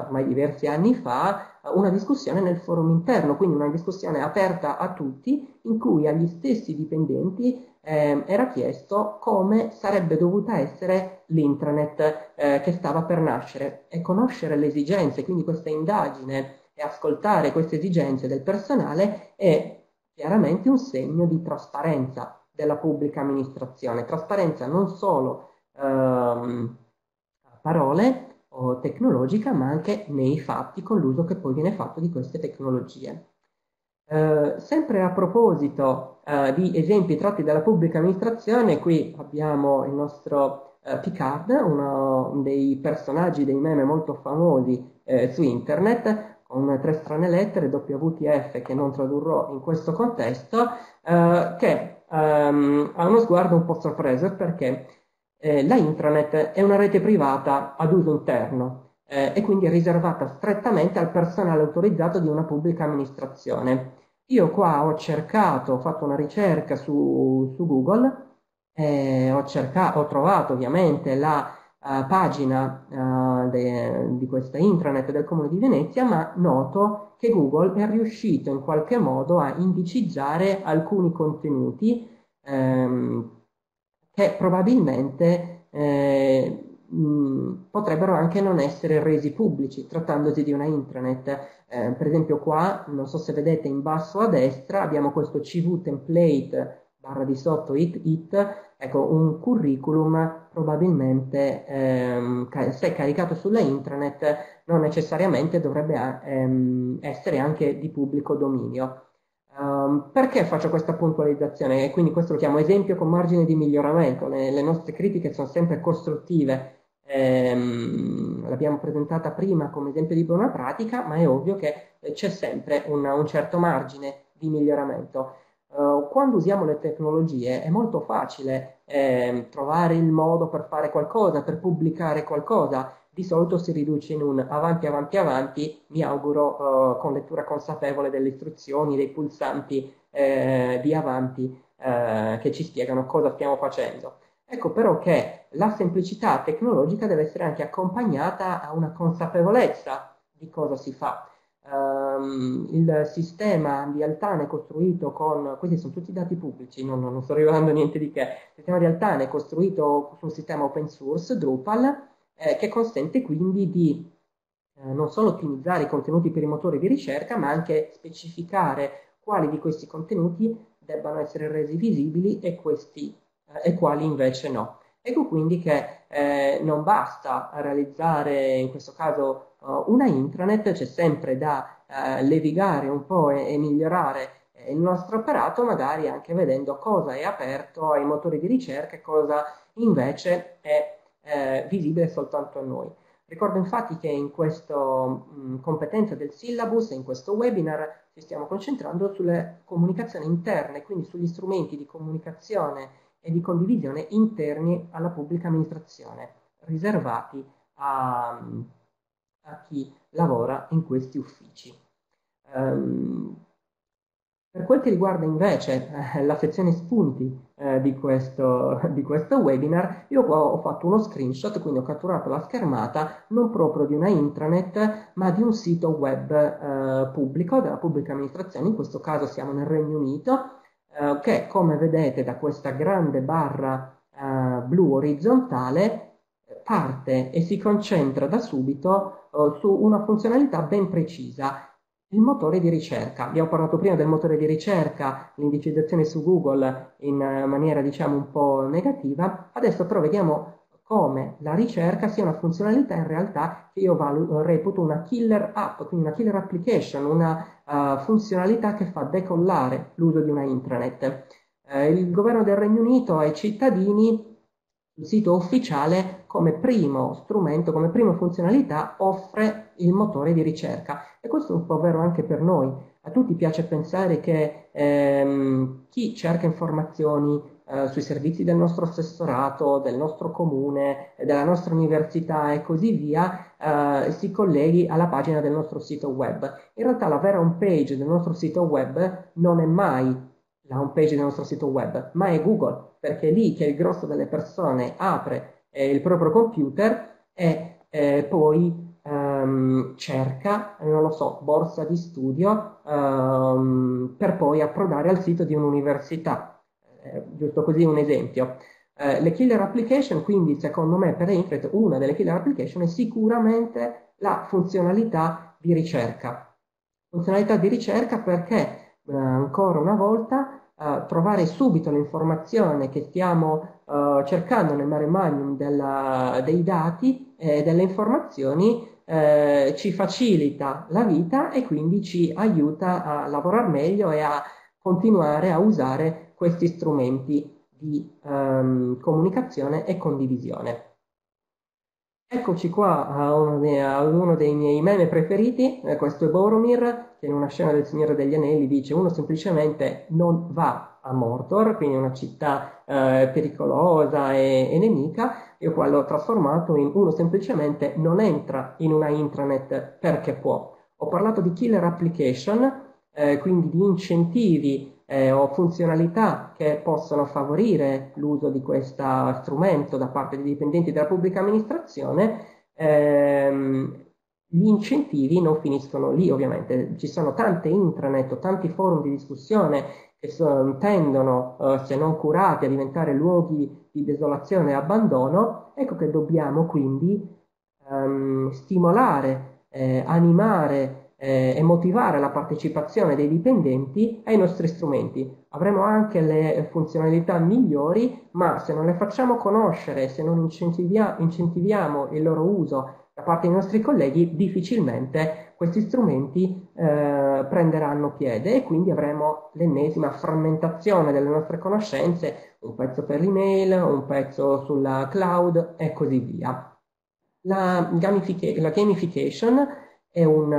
ormai diversi anni fa una discussione nel forum interno, quindi una discussione aperta a tutti in cui agli stessi dipendenti eh, era chiesto come sarebbe dovuta essere l'intranet eh, che stava per nascere. E conoscere le esigenze, quindi questa indagine e ascoltare queste esigenze del personale è chiaramente un segno di trasparenza della pubblica amministrazione, trasparenza non solo ehm, parole o tecnologica, ma anche nei fatti con l'uso che poi viene fatto di queste tecnologie. Eh, sempre a proposito eh, di esempi tratti dalla pubblica amministrazione, qui abbiamo il nostro eh, Picard, uno dei personaggi dei meme molto famosi eh, su internet, con tre strane lettere, WTF, che non tradurrò in questo contesto, eh, che ehm, ha uno sguardo un po' sorpreso perché eh, la intranet è una rete privata ad uso interno eh, e quindi riservata strettamente al personale autorizzato di una pubblica amministrazione. Io qua ho cercato, ho fatto una ricerca su, su Google, eh, ho, cercato, ho trovato ovviamente la uh, pagina uh, de, di questa intranet del Comune di Venezia, ma noto che Google è riuscito in qualche modo a indicizzare alcuni contenuti ehm, che probabilmente eh, mh, potrebbero anche non essere resi pubblici trattandosi di una intranet. Eh, per esempio qua, non so se vedete in basso a destra, abbiamo questo CV template barra di sotto it, it ecco un curriculum probabilmente ehm, se caricato sulla intranet non necessariamente dovrebbe ehm, essere anche di pubblico dominio. Um, perché faccio questa puntualizzazione? E quindi questo lo chiamo esempio con margine di miglioramento. Le, le nostre critiche sono sempre costruttive. Ehm, l'abbiamo presentata prima come esempio di buona pratica, ma è ovvio che c'è sempre un, un certo margine di miglioramento. Uh, quando usiamo le tecnologie è molto facile eh, trovare il modo per fare qualcosa, per pubblicare qualcosa, di solito si riduce in un avanti, avanti, avanti, mi auguro uh, con lettura consapevole delle istruzioni, dei pulsanti eh, di avanti eh, che ci spiegano cosa stiamo facendo. Ecco però che la semplicità tecnologica deve essere anche accompagnata a una consapevolezza di cosa si fa. Um, il sistema di Altana è costruito con, questi sono tutti dati pubblici, non, non sto rivelando niente di che, il sistema di Altana è costruito su un sistema open source, Drupal, eh, che consente quindi di eh, non solo ottimizzare i contenuti per i motori di ricerca, ma anche specificare quali di questi contenuti debbano essere resi visibili e, questi, eh, e quali invece no. Ecco quindi che eh, non basta realizzare in questo caso uh, una intranet, c'è sempre da uh, levigare un po' e, e migliorare eh, il nostro apparato, magari anche vedendo cosa è aperto ai motori di ricerca e cosa invece è eh, visibile soltanto a noi. Ricordo infatti che in questa competenza del syllabus, in questo webinar, ci stiamo concentrando sulle comunicazioni interne, quindi sugli strumenti di comunicazione e di condivisione interni alla pubblica amministrazione, riservati a, a chi lavora in questi uffici. Um, per quel che riguarda invece eh, la sezione spunti eh, di, questo, di, questo, webinar, io ho fatto uno screenshot, quindi ho catturato la schermata non proprio di una intranet, ma di un sito web eh, pubblico, della pubblica amministrazione, in questo caso siamo nel Regno Unito, eh, che come vedete da questa grande barra eh, blu orizzontale parte e si concentra da subito eh, su una funzionalità ben precisa il motore di ricerca. Abbiamo parlato prima del motore di ricerca, l'indicizzazione su Google in eh, maniera diciamo un po' negativa, adesso però vediamo come la ricerca sia una funzionalità in realtà che io valuto, reputo una killer app, quindi una killer application, una uh, funzionalità che fa decollare l'uso di una intranet. Uh, il governo del Regno Unito ai cittadini il sito ufficiale come primo strumento, come prima funzionalità offre il motore di ricerca e questo è un po' vero anche per noi. A tutti piace pensare che ehm, chi cerca informazioni eh, sui servizi del nostro assessorato, del nostro comune, della nostra università e così via, eh, si colleghi alla pagina del nostro sito web. In realtà la vera home page del nostro sito web non è mai la home page del nostro sito web, ma è Google, perché è lì che il grosso delle persone apre eh, il proprio computer e eh, poi ehm, cerca, non lo so, borsa di studio ehm, per poi approdare al sito di un'università. Eh, giusto così un esempio. Eh, le killer application, quindi secondo me per Internet una delle killer application è sicuramente la funzionalità di ricerca. Funzionalità di ricerca perché eh, ancora una volta uh, trovare subito l'informazione che stiamo uh, cercando nel mare magnum della, dei dati e delle informazioni eh, ci facilita la vita e quindi ci aiuta a lavorare meglio e a continuare a usare questi strumenti di um, comunicazione e condivisione. Eccoci qua a uno, dei, miei meme preferiti, eh, questo è Boromir, che in una scena del Signore degli Anelli dice uno semplicemente non va a Mordor, quindi una città eh, pericolosa e, e, nemica, io qua l'ho trasformato in uno semplicemente non entra in una intranet perché può. Ho parlato di killer application, eh, quindi di incentivi eh, o funzionalità che possono favorire l'uso di questo strumento da parte dei dipendenti della pubblica amministrazione, ehm, gli incentivi non finiscono lì ovviamente, ci sono tante intranet o tanti forum di discussione che sono, tendono, eh, se non curati, a diventare luoghi di desolazione e abbandono, ecco che dobbiamo quindi ehm, stimolare, eh, animare eh, e motivare la partecipazione dei dipendenti ai nostri strumenti. Avremo anche le funzionalità migliori, ma se non le facciamo conoscere, se non incentivia- incentiviamo il loro uso da parte dei nostri colleghi, difficilmente questi strumenti eh, prenderanno piede e quindi avremo l'ennesima frammentazione delle nostre conoscenze, un pezzo per l'email, un pezzo sulla cloud e così via. La, gamifica- la gamification è un,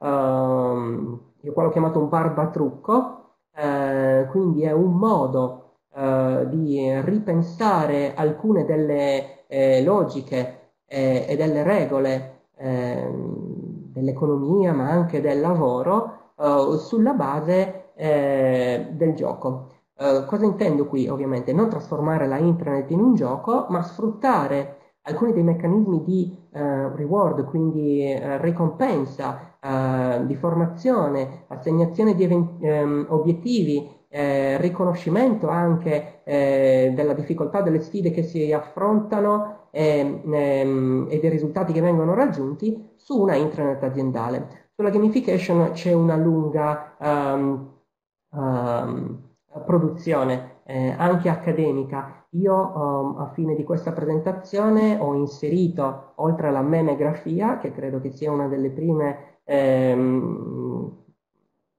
uh, io qua l'ho chiamato un barbatrucco, uh, quindi è un modo uh, di ripensare alcune delle eh, logiche eh, e delle regole ehm, dell'economia ma anche del lavoro sulla base eh, del gioco. cosa intendo qui ovviamente? Non trasformare la intranet in un gioco, ma sfruttare alcuni dei meccanismi di eh, reward, quindi eh, ricompensa, eh, di formazione, assegnazione di ehm, obiettivi eh, riconoscimento anche eh, della difficoltà delle sfide che si affrontano e, ehm, e, dei risultati che vengono raggiunti su una intranet aziendale. Sulla gamification c'è una lunga um, um, produzione eh, anche accademica. Io um, a fine di questa presentazione ho inserito, oltre alla memegrafia, che credo che sia una delle prime ehm,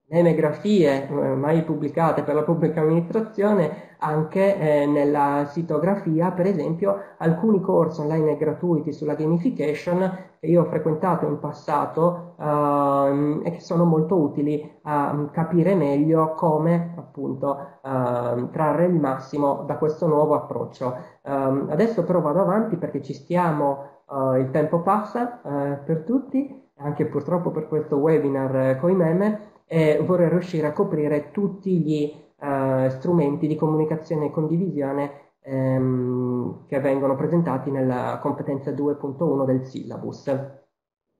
memegrafie eh, mai pubblicate per la pubblica amministrazione, anche eh, nella sitografia, per esempio alcuni corsi online gratuiti sulla gamification che io ho frequentato in passato uh, e che sono molto utili a um, capire meglio come appunto uh, trarre il massimo da questo nuovo approccio. Um, adesso però vado avanti perché ci stiamo, uh, il tempo passa per tutti, anche purtroppo per questo webinar con i meme, e vorrei riuscire a coprire tutti gli uh, strumenti di comunicazione e condivisione ehm, che vengono presentati nella competenza 2.1 del syllabus.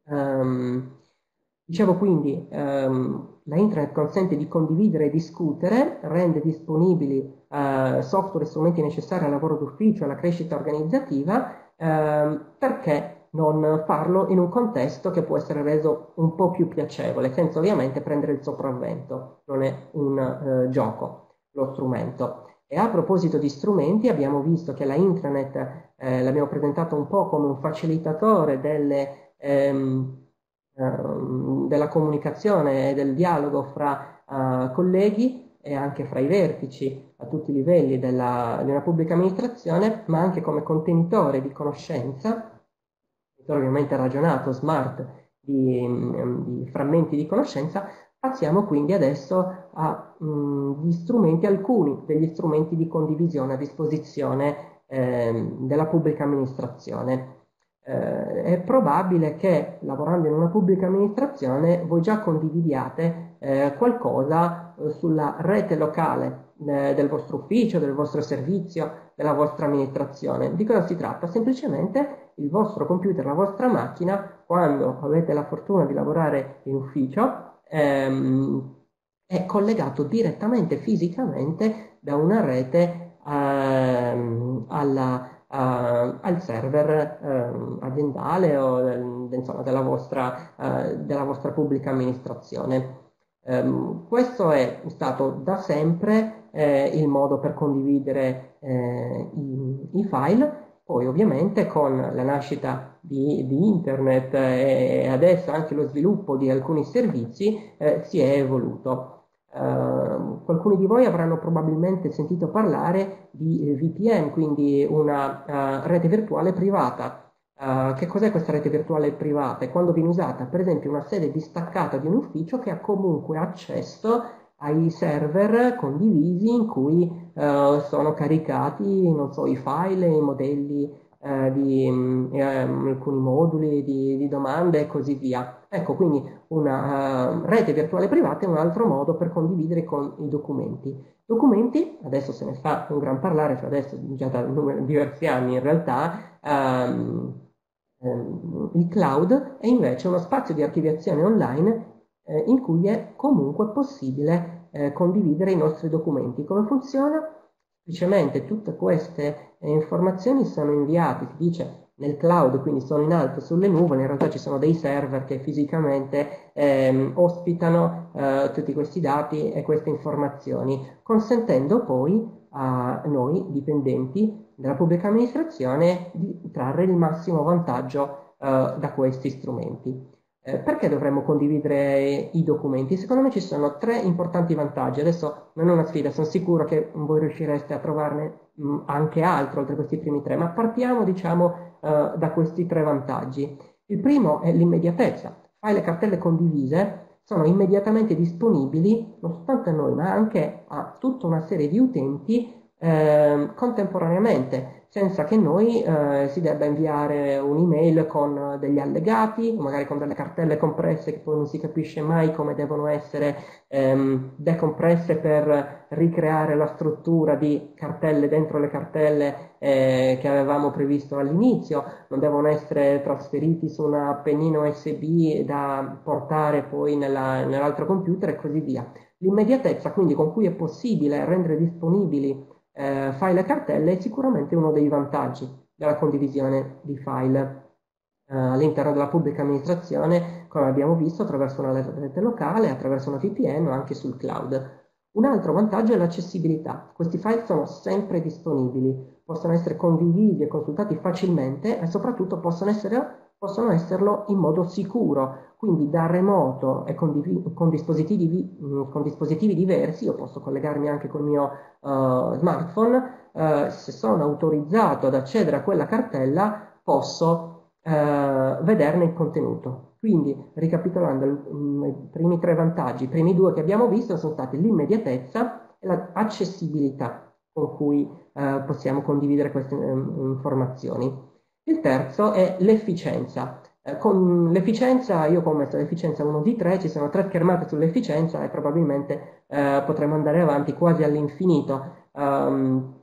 Um, dicevo quindi, um, la internet consente di condividere e discutere, rende disponibili uh, software e strumenti necessari al lavoro d'ufficio, alla crescita organizzativa, uh, perché non farlo in un contesto che può essere reso un po' più piacevole, senza ovviamente prendere il sopravvento, non è un uh, gioco lo strumento. E a proposito di strumenti, abbiamo visto che la intranet eh, l'abbiamo presentato un po' come un facilitatore delle, ehm, ehm, della comunicazione e del dialogo fra uh, colleghi e anche fra i vertici a tutti i livelli della, di una pubblica amministrazione, ma anche come contenitore di conoscenza, ovviamente ragionato, smart, di, di frammenti di conoscenza, Passiamo quindi adesso agli mm, strumenti, alcuni degli strumenti di condivisione a disposizione eh, della pubblica amministrazione. Eh, è probabile che lavorando in una pubblica amministrazione voi già condividiate eh, qualcosa eh, sulla rete locale eh, del vostro ufficio, del vostro servizio, della vostra amministrazione. Di cosa si tratta? Semplicemente il vostro computer, la vostra macchina, quando avete la fortuna di lavorare in ufficio, ehm, è collegato direttamente fisicamente da una rete ehm, alla, Uh, al server uh, aziendale o insomma, della, vostra, uh, della, vostra, pubblica amministrazione. Um, questo è stato da sempre eh, il modo per condividere eh, i, i, file poi ovviamente con la nascita di, di internet e adesso anche lo sviluppo di alcuni servizi eh, si è evoluto. Uh, alcuni di voi avranno probabilmente sentito parlare di VPN, quindi una uh, rete virtuale privata. Uh, che cos'è questa rete virtuale privata? È quando viene usata per esempio una sede distaccata di un ufficio che ha comunque accesso ai server condivisi in cui uh, sono caricati, so, i file, i modelli di um, alcuni moduli di, di, domande e così via. Ecco, quindi una uh, rete virtuale privata è un altro modo per condividere con i documenti. Documenti, adesso se ne fa un gran parlare, cioè adesso già da diversi anni in realtà, um, um, il cloud è invece uno spazio di archiviazione online eh, in cui è comunque possibile eh, condividere i nostri documenti. Come funziona? Semplicemente tutte queste eh, informazioni sono inviate, si dice nel cloud, quindi sono in alto sulle nuvole, in realtà ci sono dei server che fisicamente ehm, ospitano eh, tutti questi dati e queste informazioni, consentendo poi a noi dipendenti della pubblica amministrazione di trarre il massimo vantaggio eh, da questi strumenti. Eh, perché dovremmo condividere i documenti? Secondo me ci sono tre importanti vantaggi. Adesso non è una sfida, sono sicuro che voi riuscireste a trovarne mh, mm, anche altro oltre questi primi tre, ma partiamo diciamo uh, da questi tre vantaggi. Il primo è l'immediatezza. Fai le cartelle condivise, sono immediatamente disponibili non soltanto a noi, ma anche a tutta una serie di utenti eh, contemporaneamente senza che noi eh, si debba inviare un'email con degli allegati, magari con delle cartelle compresse che poi non si capisce mai come devono essere ehm, decompresse per ricreare la struttura di cartelle dentro le cartelle eh, che avevamo previsto all'inizio, non devono essere trasferiti su una pennina USB da portare poi nella, nell'altro computer e così via. L'immediatezza quindi con cui è possibile rendere disponibili eh, file e cartelle è sicuramente uno dei vantaggi della condivisione di file eh, all'interno della pubblica amministrazione, come abbiamo visto, attraverso una rete locale, attraverso una VPN o anche sul cloud. Un altro vantaggio è l'accessibilità. Questi file sono sempre disponibili, possono essere condivisi e consultati facilmente e soprattutto possono, essere, possono esserlo in modo sicuro. Quindi da remoto e con, con, dispositivi, mm, con dispositivi, diversi, io posso collegarmi anche col mio uh, smartphone, uh, se sono autorizzato ad accedere a quella cartella posso uh, vederne il contenuto. Quindi, ricapitolando, mm, i primi tre vantaggi, i primi due che abbiamo visto sono stati l'immediatezza e l'accessibilità con cui possiamo condividere queste eh, informazioni. Il terzo è l'efficienza. Eh, con l'efficienza, io ho messo l'efficienza 1 di 3, ci sono tre schermate sull'efficienza e probabilmente eh, potremo andare avanti quasi all'infinito. Um,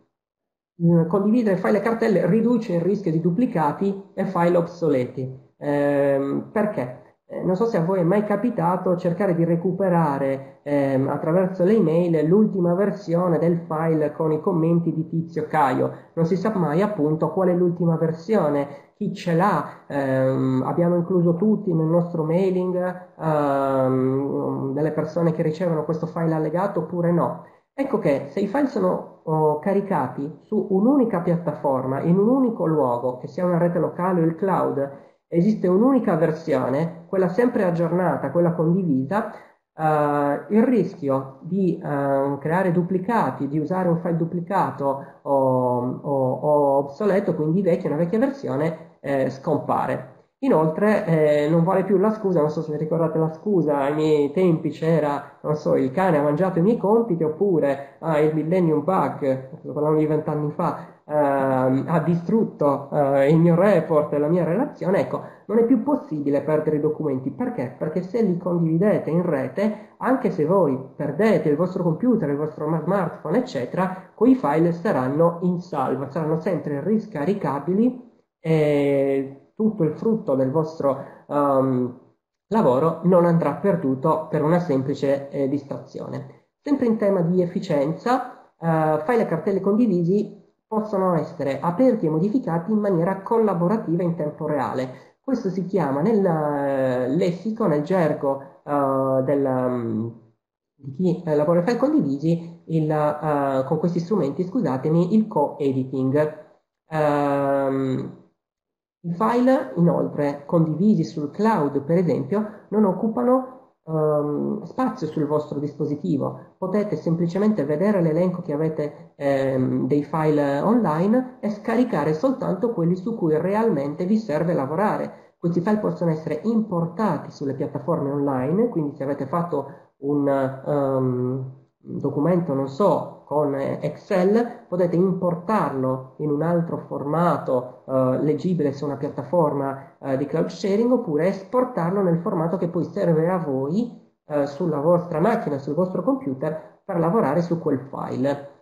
condividere file e cartelle riduce il rischio di duplicati e file obsoleti. Eh, perché? Eh, non so se a voi è mai capitato cercare di recuperare eh, attraverso le email l'ultima versione del file con i commenti di Tizio Caio. Non si sa mai appunto qual è l'ultima versione, chi ce l'ha, ehm, abbiamo incluso tutti nel nostro mailing ehm, delle persone che ricevono questo file allegato oppure no. Ecco che se i file sono oh, caricati su un'unica piattaforma, in un unico luogo, che sia una rete locale o il cloud, esiste un'unica versione, quella sempre aggiornata, quella condivisa, Uh, il rischio di uh, creare duplicati, di usare un file duplicato o, o, o obsoleto, quindi vecchio, una vecchia versione, eh, scompare. Inoltre eh, non vale più la scusa, non so se vi ricordate la scusa, ai miei tempi c'era, non so, il cane ha mangiato i miei compiti oppure ah, il millennium bug, parliamo di vent'anni fa, Uh, ha distrutto uh, il mio report e la mia relazione, ecco, non è più possibile perdere i documenti. Perché? Perché se li condividete in rete, anche se voi perdete il vostro computer, il vostro smartphone, eccetera, quei file saranno in salvo, saranno sempre riscaricabili e tutto il frutto del vostro um, lavoro non andrà perduto per una semplice eh, distrazione. Sempre in tema di efficienza, uh, file e cartelle condivisi possono essere aperti e modificati in maniera collaborativa in tempo reale. Questo si chiama nel uh, lessico, nel gergo uh, del, um, di chi uh, lavora file condivisi, il, con questi strumenti, scusatemi, il co-editing. Um, I file, inoltre, condivisi sul cloud, per esempio, non occupano um, spazio sul vostro dispositivo. Potete semplicemente vedere l'elenco che avete um, dei file online e scaricare soltanto quelli su cui realmente vi serve lavorare. Questi file possono essere importati sulle piattaforme online, quindi se avete fatto un um, documento, non so, con Excel, potete importarlo in un altro formato eh, leggibile su una piattaforma eh, di cloud sharing oppure esportarlo nel formato che poi serve a voi eh, sulla vostra macchina, sul vostro computer per lavorare su quel file.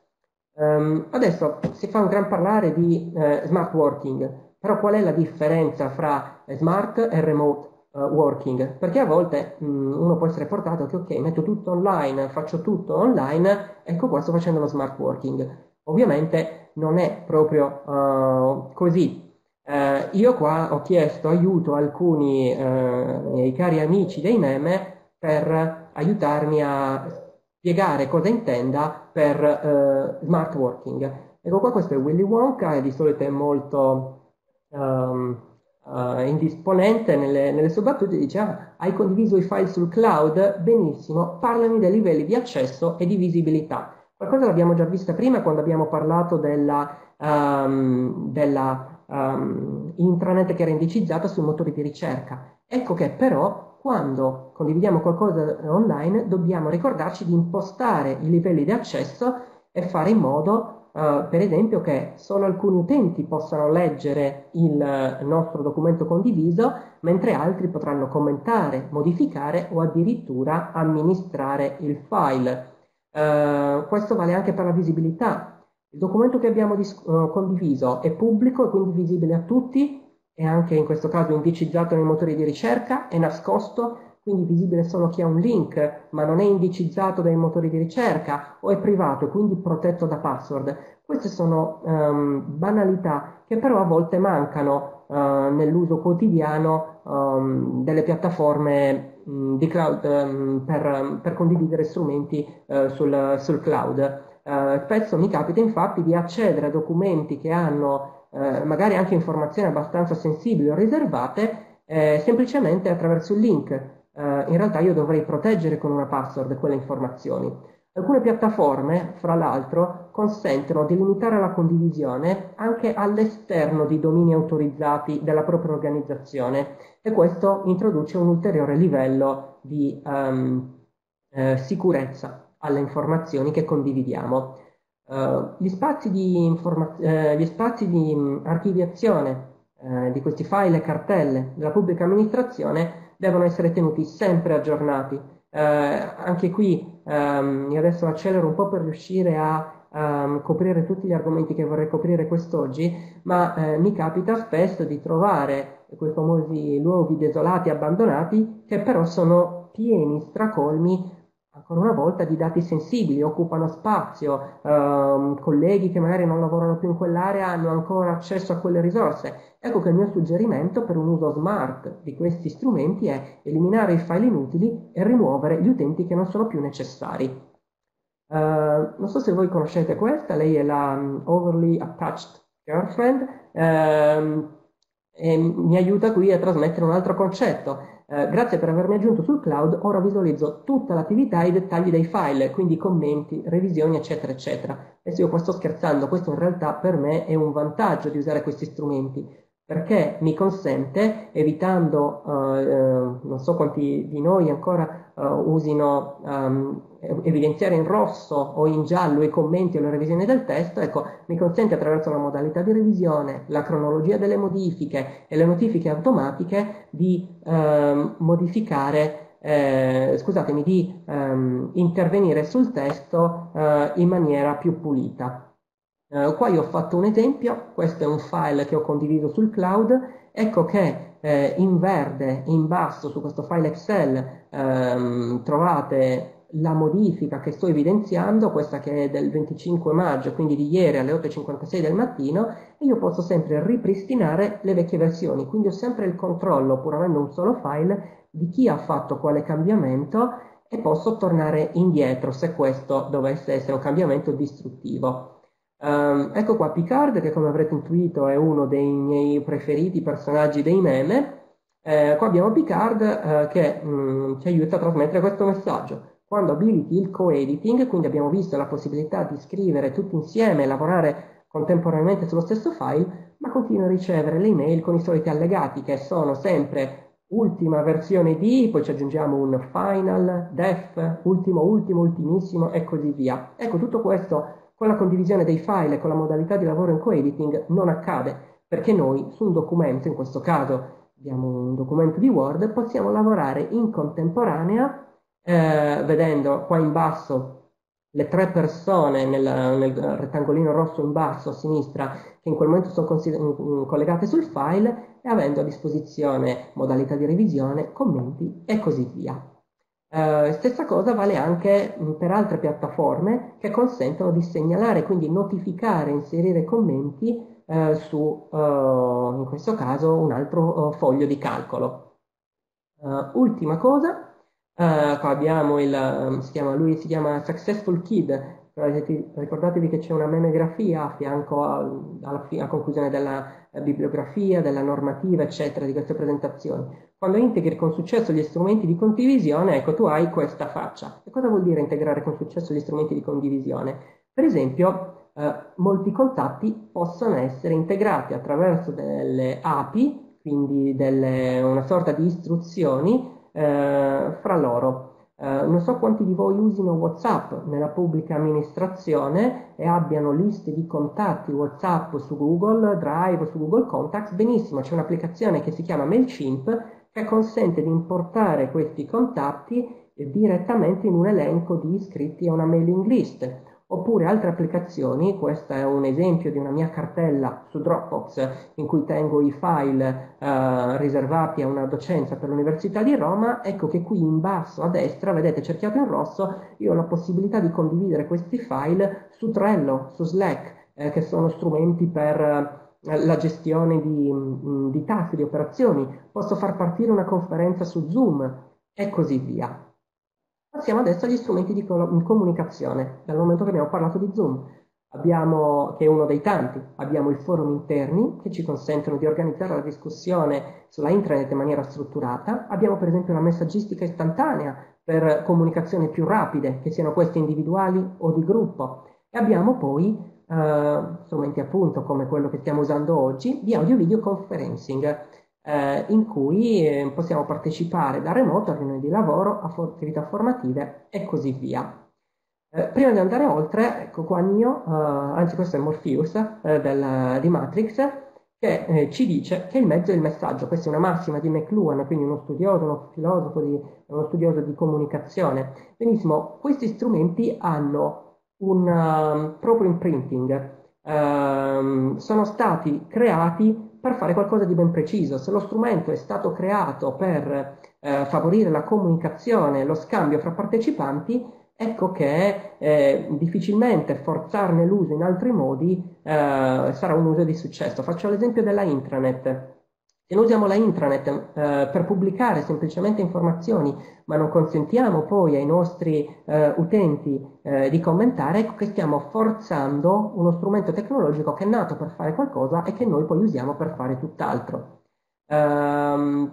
Um, adesso si fa un gran parlare di eh, smart working, però qual è la differenza fra smart e remote uh, working, perché a volte mh, uno può essere portato che ok, metto tutto online, faccio tutto online, ecco qua sto facendo lo smart working. Ovviamente non è proprio uh, così. Uh, io qua ho chiesto aiuto a alcuni miei cari amici dei meme per aiutarmi a spiegare cosa intenda per smart working. Ecco qua, questo è Willy Wonka di solito è molto um, uh, indisponente nelle, nelle sue battute dice ah, hai condiviso i file sul cloud? Benissimo, parlami dei livelli di accesso e di visibilità. Qualcosa l'abbiamo già vista prima quando abbiamo parlato della, um, della um, intranet che era indicizzata sui motori di ricerca. Ecco che però quando condividiamo qualcosa online dobbiamo ricordarci di impostare i livelli di accesso e fare in modo Uh, per esempio che solo alcuni utenti possano leggere il nostro documento condiviso, mentre altri potranno commentare, modificare o addirittura amministrare il file. Uh, questo vale anche per la visibilità. Il documento che abbiamo uh, condiviso è pubblico e quindi visibile a tutti, è anche in questo caso indicizzato nei motori di ricerca, è nascosto, quindi visibile solo chi ha un link, ma non è indicizzato dai motori di ricerca o è privato e quindi protetto da password. Queste sono um, banalità che però a volte mancano uh, nell'uso quotidiano um, delle piattaforme um, di cloud per, per, condividere strumenti uh, sul, sul, cloud. Uh, spesso mi capita infatti di accedere a documenti che hanno magari anche informazioni abbastanza sensibili o riservate eh, semplicemente attraverso il link eh, in realtà io dovrei proteggere con una password quelle informazioni. Alcune piattaforme, fra l'altro, consentono di limitare la condivisione anche all'esterno di domini autorizzati della propria organizzazione e questo introduce un ulteriore livello di um, eh, sicurezza alle informazioni che condividiamo. Uh, gli, spazi di informa- eh, gli spazi di um, archiviazione eh, di questi file e cartelle della pubblica amministrazione devono essere tenuti sempre aggiornati. Eh, anche qui ehm, io adesso accelero un po' per riuscire a um, coprire tutti gli argomenti che vorrei coprire quest'oggi, ma eh, mi capita spesso di trovare quei famosi luoghi desolati, abbandonati, che però sono pieni, stracolmi ancora una volta di dati sensibili, occupano spazio, ehm, colleghi che magari non lavorano più in quell'area hanno ancora accesso a quelle risorse. Ecco che il mio suggerimento per un uso smart di questi strumenti è eliminare i file inutili e rimuovere gli utenti che non sono più necessari. Uh, non so se voi conoscete questa, lei è la um, Overly Attached Girlfriend uh, e mi aiuta qui a trasmettere un altro concetto. Eh, grazie per avermi aggiunto sul cloud, ora visualizzo tutta l'attività e i dettagli dei file, quindi commenti, revisioni, eccetera, eccetera. Adesso io qua sto scherzando, questo in realtà per me è un vantaggio di usare questi strumenti, perché mi consente, evitando, eh, eh, non so quanti di noi ancora eh, usino um, evidenziare in rosso o in giallo i commenti o le revisioni del testo, ecco, mi consente attraverso la modalità di revisione, la cronologia delle modifiche e le notifiche automatiche di ehm, modificare, eh, scusatemi, di ehm, intervenire sul testo eh, in maniera più pulita. Uh, qua io ho fatto un esempio, questo è un file che ho condiviso sul cloud, ecco che eh, in verde, in basso su questo file Excel ehm, trovate la modifica che sto evidenziando, questa che è del 25 maggio, quindi di ieri alle 8.56 del mattino, e io posso sempre ripristinare le vecchie versioni, quindi ho sempre il controllo, pur avendo un solo file, di chi ha fatto quale cambiamento e posso tornare indietro se questo dovesse essere un cambiamento distruttivo. Um, ecco qua Picard, che come avrete intuito è uno dei miei preferiti personaggi dei meme. Eh, qua abbiamo Picard eh, che mh, mm, ci aiuta a trasmettere questo messaggio. Quando abiliti il co-editing, quindi abbiamo visto la possibilità di scrivere tutti insieme e lavorare contemporaneamente sullo stesso file, ma continua a ricevere le email con i soliti allegati che sono sempre ultima versione di, poi ci aggiungiamo un final, def, ultimo, ultimo, ultimissimo e così via. Ecco, tutto questo con la condivisione dei file e con la modalità di lavoro in co-editing non accade, perché noi su un documento, in questo caso abbiamo un documento di Word, possiamo lavorare in contemporanea, eh, vedendo qua in basso le tre persone nel, nel, rettangolino rosso in basso a sinistra che in quel momento sono mm, collegate sul file e avendo a disposizione modalità di revisione, commenti e così via. Uh, stessa cosa vale anche mh, per altre piattaforme che consentono di segnalare, quindi notificare, inserire commenti uh, su, uh, in questo caso, un altro foglio di calcolo. ultima cosa, qua abbiamo il, si chiama, lui si chiama Successful Kid, ricordatevi che c'è una memegrafia a fianco alla, alla conclusione della bibliografia, della normativa, eccetera, di queste presentazioni. Quando integri con successo gli strumenti di condivisione, ecco, tu hai questa faccia. E cosa vuol dire integrare con successo gli strumenti di condivisione? Per esempio, eh, molti contatti possono essere integrati attraverso delle API, quindi delle, una sorta di istruzioni eh, fra loro. Uh, non so quanti di voi usino WhatsApp nella pubblica amministrazione e abbiano liste di contatti WhatsApp su Google Drive, su Google Contacts. Benissimo, c'è un'applicazione che si chiama MailChimp che consente di importare questi contatti direttamente in un elenco di iscritti a una mailing list. oppure altre applicazioni, questo è un esempio di una mia cartella su Dropbox in cui tengo i file eh, riservati a una docenza per l'Università di Roma, ecco che qui in basso a destra, vedete cerchiato in rosso, io ho la possibilità di condividere questi file su Trello, su Slack, eh, che sono strumenti per eh, la gestione di, mm, di tassi, di operazioni, posso far partire una conferenza su Zoom e così via. Passiamo adesso agli strumenti di comunicazione, dal momento che abbiamo parlato di Zoom. Abbiamo, che è uno dei tanti, abbiamo i forum interni che ci consentono di organizzare la discussione sulla intranet in maniera strutturata. Abbiamo per esempio la messaggistica istantanea per comunicazioni più rapide, che siano queste individuali o di gruppo. E abbiamo poi eh, strumenti appunto come quello che stiamo usando oggi di audio-video conferencing eh, in cui eh, possiamo partecipare da remoto a riunioni di lavoro, a for- attività formative e così via. Eh, prima di andare oltre, ecco qua Nio, eh, anzi questo è Morpheus eh, del, di Matrix, che ci dice che il mezzo è il messaggio. Questa è una massima di McLuhan, quindi uno studioso, uno filosofo, di, uno studioso di comunicazione. Benissimo, questi strumenti hanno un uh, proprio imprinting, uh, sono stati creati per fare qualcosa di ben preciso. Se lo strumento è stato creato per eh, favorire la comunicazione, lo scambio fra partecipanti, ecco che eh, difficilmente forzarne l'uso in altri modi eh, sarà un uso di successo. Faccio l'esempio della intranet. Se noi usiamo la intranet eh, per pubblicare semplicemente informazioni, ma non consentiamo poi ai nostri eh, utenti eh, di commentare, ecco che stiamo forzando uno strumento tecnologico che è nato per fare qualcosa e che noi poi usiamo per fare tutt'altro. Um,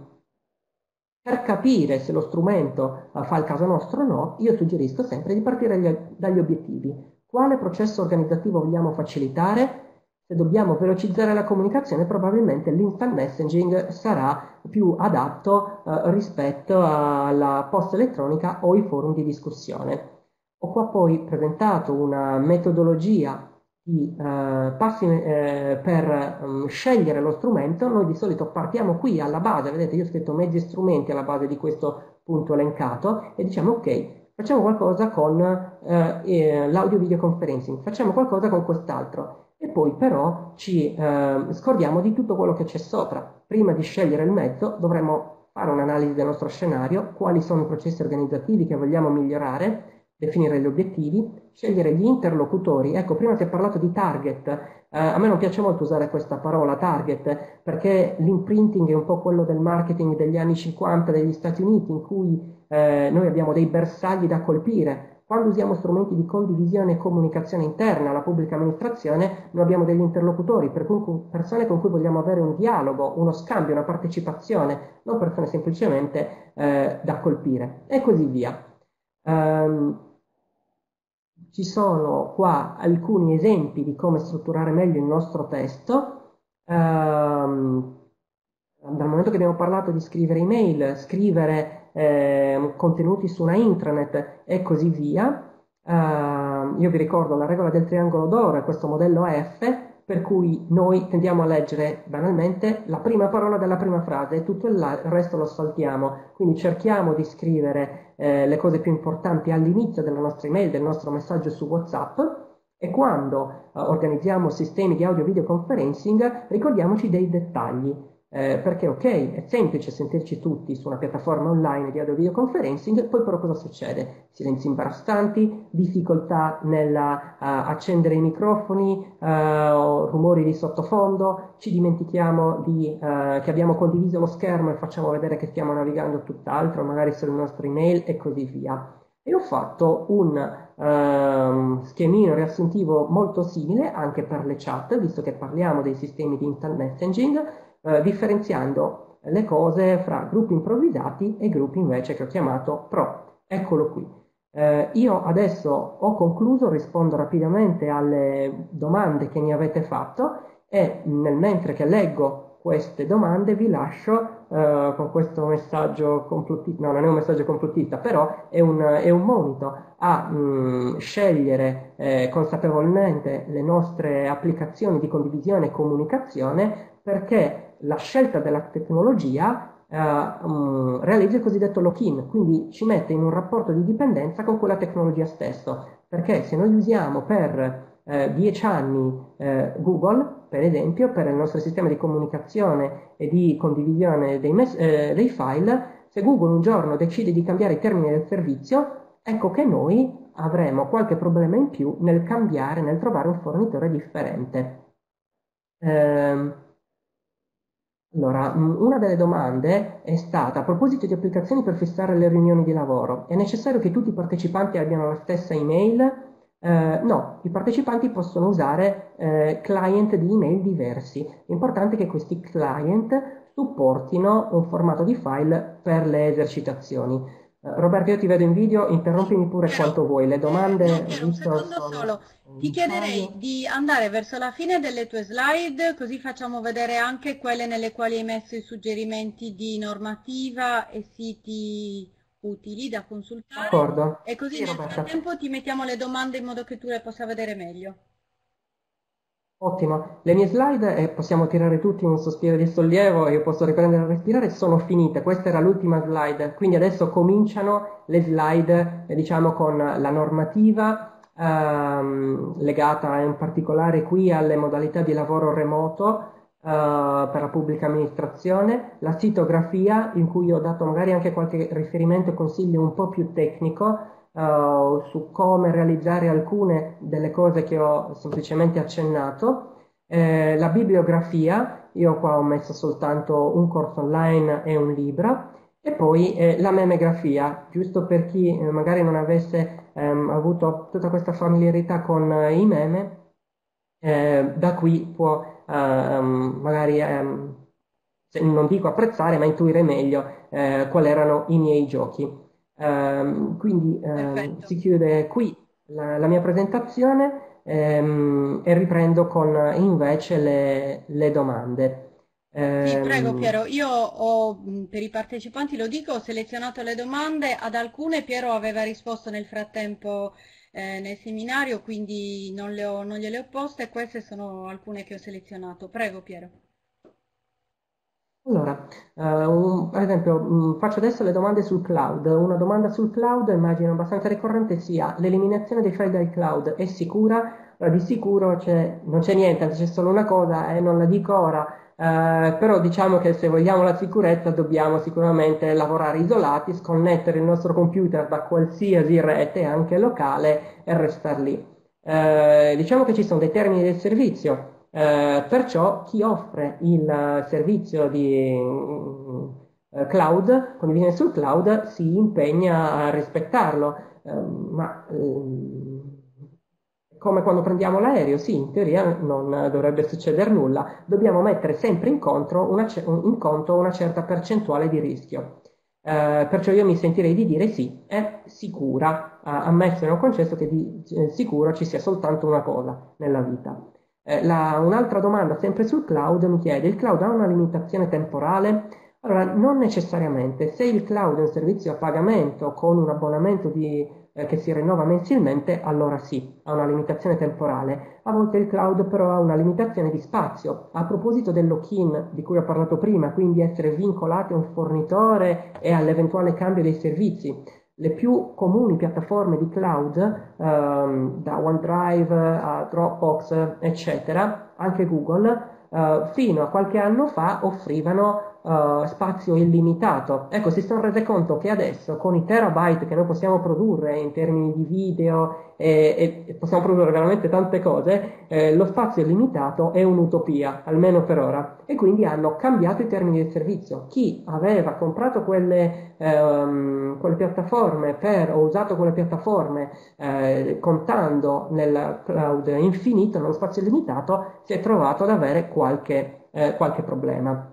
per capire se lo strumento uh, fa il caso nostro o no, io suggerisco sempre di partire dagli obiettivi. Quale processo organizzativo vogliamo facilitare? Se dobbiamo velocizzare la comunicazione, probabilmente l'instant messaging sarà più adatto eh, rispetto alla posta elettronica o i forum di discussione. Ho qua poi presentato una metodologia di eh, passi eh, per um, scegliere lo strumento. Noi di solito partiamo qui alla base, vedete io ho scritto mezzi strumenti alla base di questo punto elencato e diciamo ok, facciamo qualcosa con eh, eh l'audio video conferencing, facciamo qualcosa con quest'altro e poi però ci eh, scordiamo di tutto quello che c'è sopra. Prima di scegliere il mezzo dovremmo fare un'analisi del nostro scenario, quali sono i processi organizzativi che vogliamo migliorare, definire gli obiettivi, scegliere gli interlocutori. Ecco, prima si è parlato di target, eh, a me non piace molto usare questa parola target perché l'imprinting è un po' quello del marketing degli anni 50 degli Stati Uniti in cui eh, noi abbiamo dei bersagli da colpire, quando usiamo strumenti di condivisione e comunicazione interna alla pubblica amministrazione, noi abbiamo degli interlocutori, per cui persone con cui vogliamo avere un dialogo, uno scambio, una partecipazione, non persone semplicemente eh, da colpire, e così via. Um, ci sono qua alcuni esempi di come strutturare meglio il nostro testo. Um, dal momento che abbiamo parlato di scrivere email, scrivere eh, contenuti su una intranet e così via. Uh, io vi ricordo la regola del triangolo d'oro, questo modello F, per cui noi tendiamo a leggere banalmente la prima parola della prima frase e tutto il, resto lo saltiamo. Quindi cerchiamo di scrivere eh, le cose più importanti all'inizio della nostra email, del nostro messaggio su WhatsApp e quando eh, organizziamo sistemi di audio video conferencing ricordiamoci dei dettagli. Eh, perché ok, è semplice sentirci tutti su una piattaforma online di audio videoconferencing, poi però cosa succede? Silenzi imbarazzanti, difficoltà nell'accendere uh, i microfoni, uh, rumori di sottofondo, ci dimentichiamo di, uh, che abbiamo condiviso lo schermo e facciamo vedere che stiamo navigando tutt'altro, magari sulle nostre email e così via. E ho fatto un uh, schemino riassuntivo molto simile anche per le chat, visto che parliamo dei sistemi di instant messaging, eh, differenziando le cose fra gruppi improvvisati e gruppi invece che ho chiamato pro. Eccolo qui. Eh, io adesso ho concluso, rispondo rapidamente alle domande che mi avete fatto e nel mentre che leggo queste domande vi lascio eh, con questo messaggio complottista, no non è un messaggio complottista, però è un, è un monito a mh, mm, scegliere eh, consapevolmente le nostre applicazioni di condivisione e comunicazione perché la scelta della tecnologia eh, um, realizza il cosiddetto lock-in, quindi ci mette in un rapporto di dipendenza con quella tecnologia stesso. perché se noi usiamo per eh, dieci anni eh, Google, per esempio, per il nostro sistema di comunicazione e di condivisione dei, mes- eh, dei file, se Google un giorno decide di cambiare i termini del servizio, ecco che noi avremo qualche problema in più nel cambiare, nel trovare un fornitore differente. Eh, allora, una delle domande è stata, a proposito di applicazioni per fissare le riunioni di lavoro, è necessario che tutti i partecipanti abbiano la stessa email? Eh, no, i partecipanti possono usare eh, client di email diversi. L'importante è che questi client supportino un formato di file per le esercitazioni. Eh, Roberto, io ti vedo in video, interrompimi pure quanto vuoi. Le domande...
Un secondo solo. Ti chiederei di andare verso la fine delle tue slide, così facciamo vedere anche quelle nelle quali hai messo i suggerimenti di normativa e siti utili da consultare.
D'accordo.
E così sì, nel frattempo ti mettiamo le domande in modo che tu le possa vedere meglio.
Ottimo, le mie slide, e possiamo tirare tutti un sospiro di sollievo, io posso riprendere a respirare, sono finite, questa era l'ultima slide, quindi adesso cominciano le slide, eh, diciamo, con la normativa ehm, legata in particolare qui alle modalità di lavoro remoto eh, per la pubblica amministrazione, la sitografia in cui ho dato magari anche qualche riferimento e consiglio un po' più tecnico, uh, su come realizzare alcune delle cose che ho semplicemente accennato. Eh, la bibliografia, io qua ho messo soltanto un corso online e un libro, e poi eh, la memegrafia, giusto per chi eh, magari non avesse ehm, avuto tutta questa familiarità con eh, i meme, eh, da qui può ehm, magari, ehm, non dico apprezzare, ma intuire meglio quali erano i miei giochi. Um, quindi um, si chiude qui la, la mia presentazione um, e riprendo con invece le, le domande.
Sì, prego Piero, io ho, per i partecipanti lo dico, ho selezionato le domande, ad alcune Piero aveva risposto nel frattempo eh, nel seminario, quindi non, le ho, non gliele ho poste, queste sono alcune che ho selezionato. Prego Piero.
Allora, uh, un, ad esempio, mh, faccio adesso le domande sul cloud. Una domanda sul cloud, immagino abbastanza ricorrente, sia l'eliminazione dei file dal cloud è sicura? Allora, di sicuro c'è, non c'è niente, c'è solo una cosa e non la dico ora, uh, però diciamo che se vogliamo la sicurezza dobbiamo sicuramente lavorare isolati, sconnettere il nostro computer da qualsiasi rete, anche locale, e restare lì. Uh, diciamo che ci sono dei termini del servizio eh, perciò chi offre il servizio di eh, cloud, condivisione sul cloud, si impegna a rispettarlo. Eh, ma ehm, come quando prendiamo l'aereo, sì, in teoria non dovrebbe succedere nulla, dobbiamo mettere sempre in, una, in conto una certa percentuale di rischio. Eh, perciò io mi sentirei di dire sì, è sicura, ammesso e non concesso che di eh, sicuro ci sia soltanto una cosa nella vita. Eh, la, un'altra domanda, sempre sul cloud, mi chiede, il cloud ha una limitazione temporale? Allora, non necessariamente. Se il cloud è un servizio a pagamento con un abbonamento di, eh, che si rinnova mensilmente, allora sì, ha una limitazione temporale. A volte il cloud però ha una limitazione di spazio. A proposito del lock-in di cui ho parlato prima, quindi essere vincolati a un fornitore e all'eventuale cambio dei servizi, le più comuni piattaforme di cloud, ehm, da OneDrive a Dropbox, eccetera, anche Google, eh, fino a qualche anno fa offrivano uh, spazio illimitato. Ecco, si sono rese conto che adesso con i terabyte che noi possiamo produrre in termini di video e, e possiamo produrre veramente tante cose, eh, lo spazio illimitato è un'utopia, almeno per ora. E quindi hanno cambiato i termini del servizio. Chi aveva comprato quelle, ehm, quelle piattaforme per, o usato quelle piattaforme eh, contando nel cloud infinito, nello spazio illimitato, si è trovato ad avere qualche, eh, qualche problema.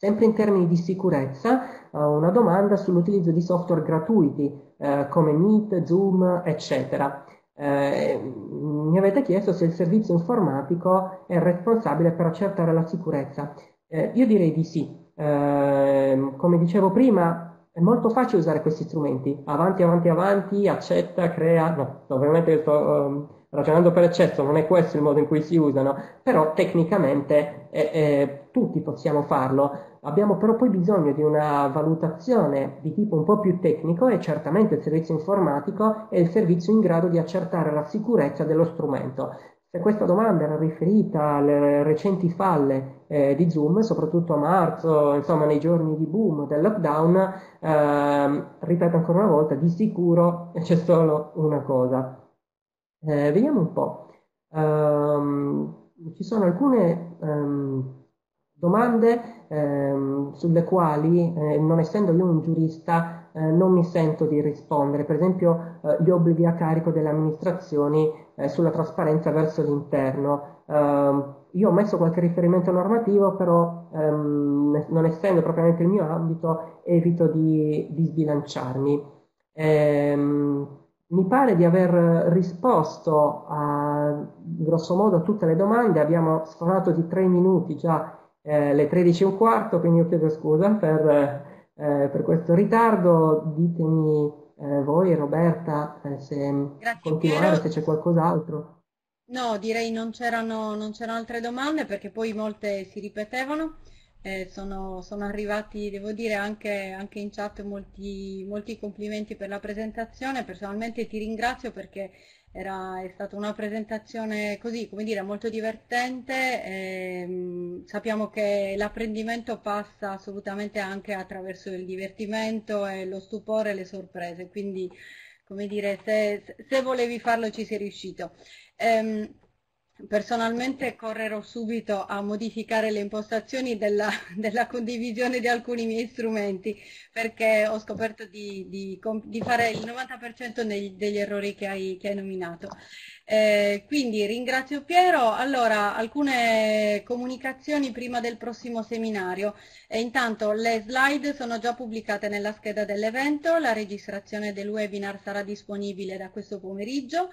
Sempre in termini di sicurezza, uh, una domanda sull'utilizzo di software gratuiti uh, come Meet, Zoom, eccetera. Uh, mi avete chiesto se il servizio informatico è responsabile per accertare la sicurezza. io direi di sì. Ehm, come dicevo prima, è molto facile usare questi strumenti. Avanti, avanti, avanti, accetta, crea. No, ovviamente sto um, ragionando per eccesso non è questo il modo in cui si usano, però tecnicamente eh, eh, tutti possiamo farlo. Abbiamo però poi bisogno di una valutazione di tipo un po' più tecnico e certamente il servizio informatico è il servizio in grado di accertare la sicurezza dello strumento. Se questa domanda era riferita alle recenti falle eh, di Zoom, soprattutto a marzo, insomma nei giorni di boom del lockdown, eh, ripeto ancora una volta, di sicuro c'è solo una cosa. Eh, vediamo un po'. Um, ci sono alcune um, domande um, sulle quali, eh, non essendo io un giurista, eh, non mi sento di rispondere. Per esempio, eh, gli obblighi a carico delle amministrazioni eh, sulla trasparenza verso l'interno. io ho messo qualche riferimento normativo, però non essendo propriamente il mio ambito, evito di, di sbilanciarmi. Mi pare di aver risposto a grosso modo a tutte le domande, abbiamo sforato di tre minuti già eh, le 13 e un quarto, quindi io chiedo scusa per, eh, per questo ritardo, ditemi eh, voi Roberta eh, se Grazie, continuare, Piero. se c'è qualcos'altro.
No, direi non c'erano, non c'erano altre domande perché poi molte si ripetevano. Eh, sono, sono, arrivati, devo dire, anche, anche in chat molti, molti, complimenti per la presentazione. Personalmente ti ringrazio perché era, è stata una presentazione così, come dire, molto divertente. Eh, sappiamo che l'apprendimento passa assolutamente anche attraverso il divertimento e lo stupore e le sorprese. Quindi, come dire, se, se volevi farlo ci sei riuscito. Eh, Personalmente correrò subito a modificare le impostazioni della, della, condivisione di alcuni miei strumenti perché ho scoperto di, di, di fare il 90% degli, errori che hai, che hai nominato. Eh, quindi ringrazio Piero. Allora, alcune comunicazioni prima del prossimo seminario. E intanto le slide sono già pubblicate nella scheda dell'evento, la registrazione del webinar sarà disponibile da questo pomeriggio.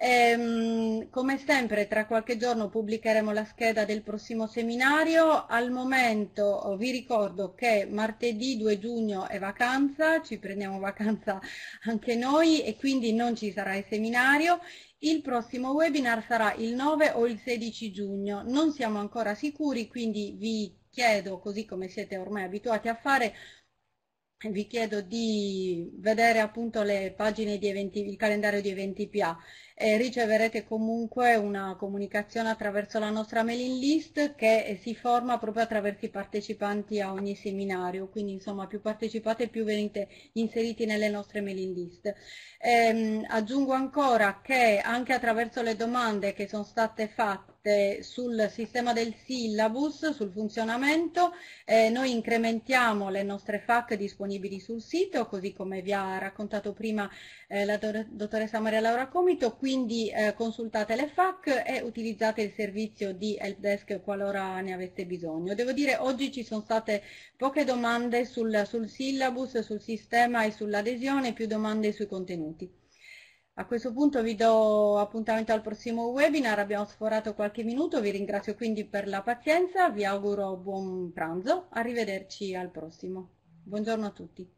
Ehm, come sempre tra qualche giorno pubblicheremo la scheda del prossimo seminario, al momento oh, vi ricordo che martedì 2 giugno è vacanza, ci prendiamo vacanza anche noi e quindi non ci sarà il seminario. Il prossimo webinar sarà il 9 o il 16 giugno, non siamo ancora sicuri quindi vi chiedo, così come siete ormai abituati a fare, vi chiedo di vedere appunto le pagine di eventi, il calendario di eventi PA e riceverete comunque una comunicazione attraverso la nostra mailing list che si forma proprio attraverso i partecipanti a ogni seminario, quindi insomma più partecipate più venite inseriti nelle nostre mailing list. Ehm, aggiungo ancora che anche attraverso le domande che sono state fatte sul sistema del syllabus, sul funzionamento, eh, noi incrementiamo le nostre FAC disponibili sul sito, così come vi ha raccontato prima eh, la dottoressa Maria Laura Comito, quindi eh, consultate le FAC e utilizzate il servizio di helpdesk qualora ne aveste bisogno. Devo dire oggi ci sono state poche domande sul, sul syllabus, sul sistema e sull'adesione, più domande sui contenuti. A questo punto vi do appuntamento al prossimo webinar, abbiamo sforato qualche minuto, vi ringrazio quindi per la pazienza, vi auguro buon pranzo, arrivederci al prossimo. Buongiorno a tutti.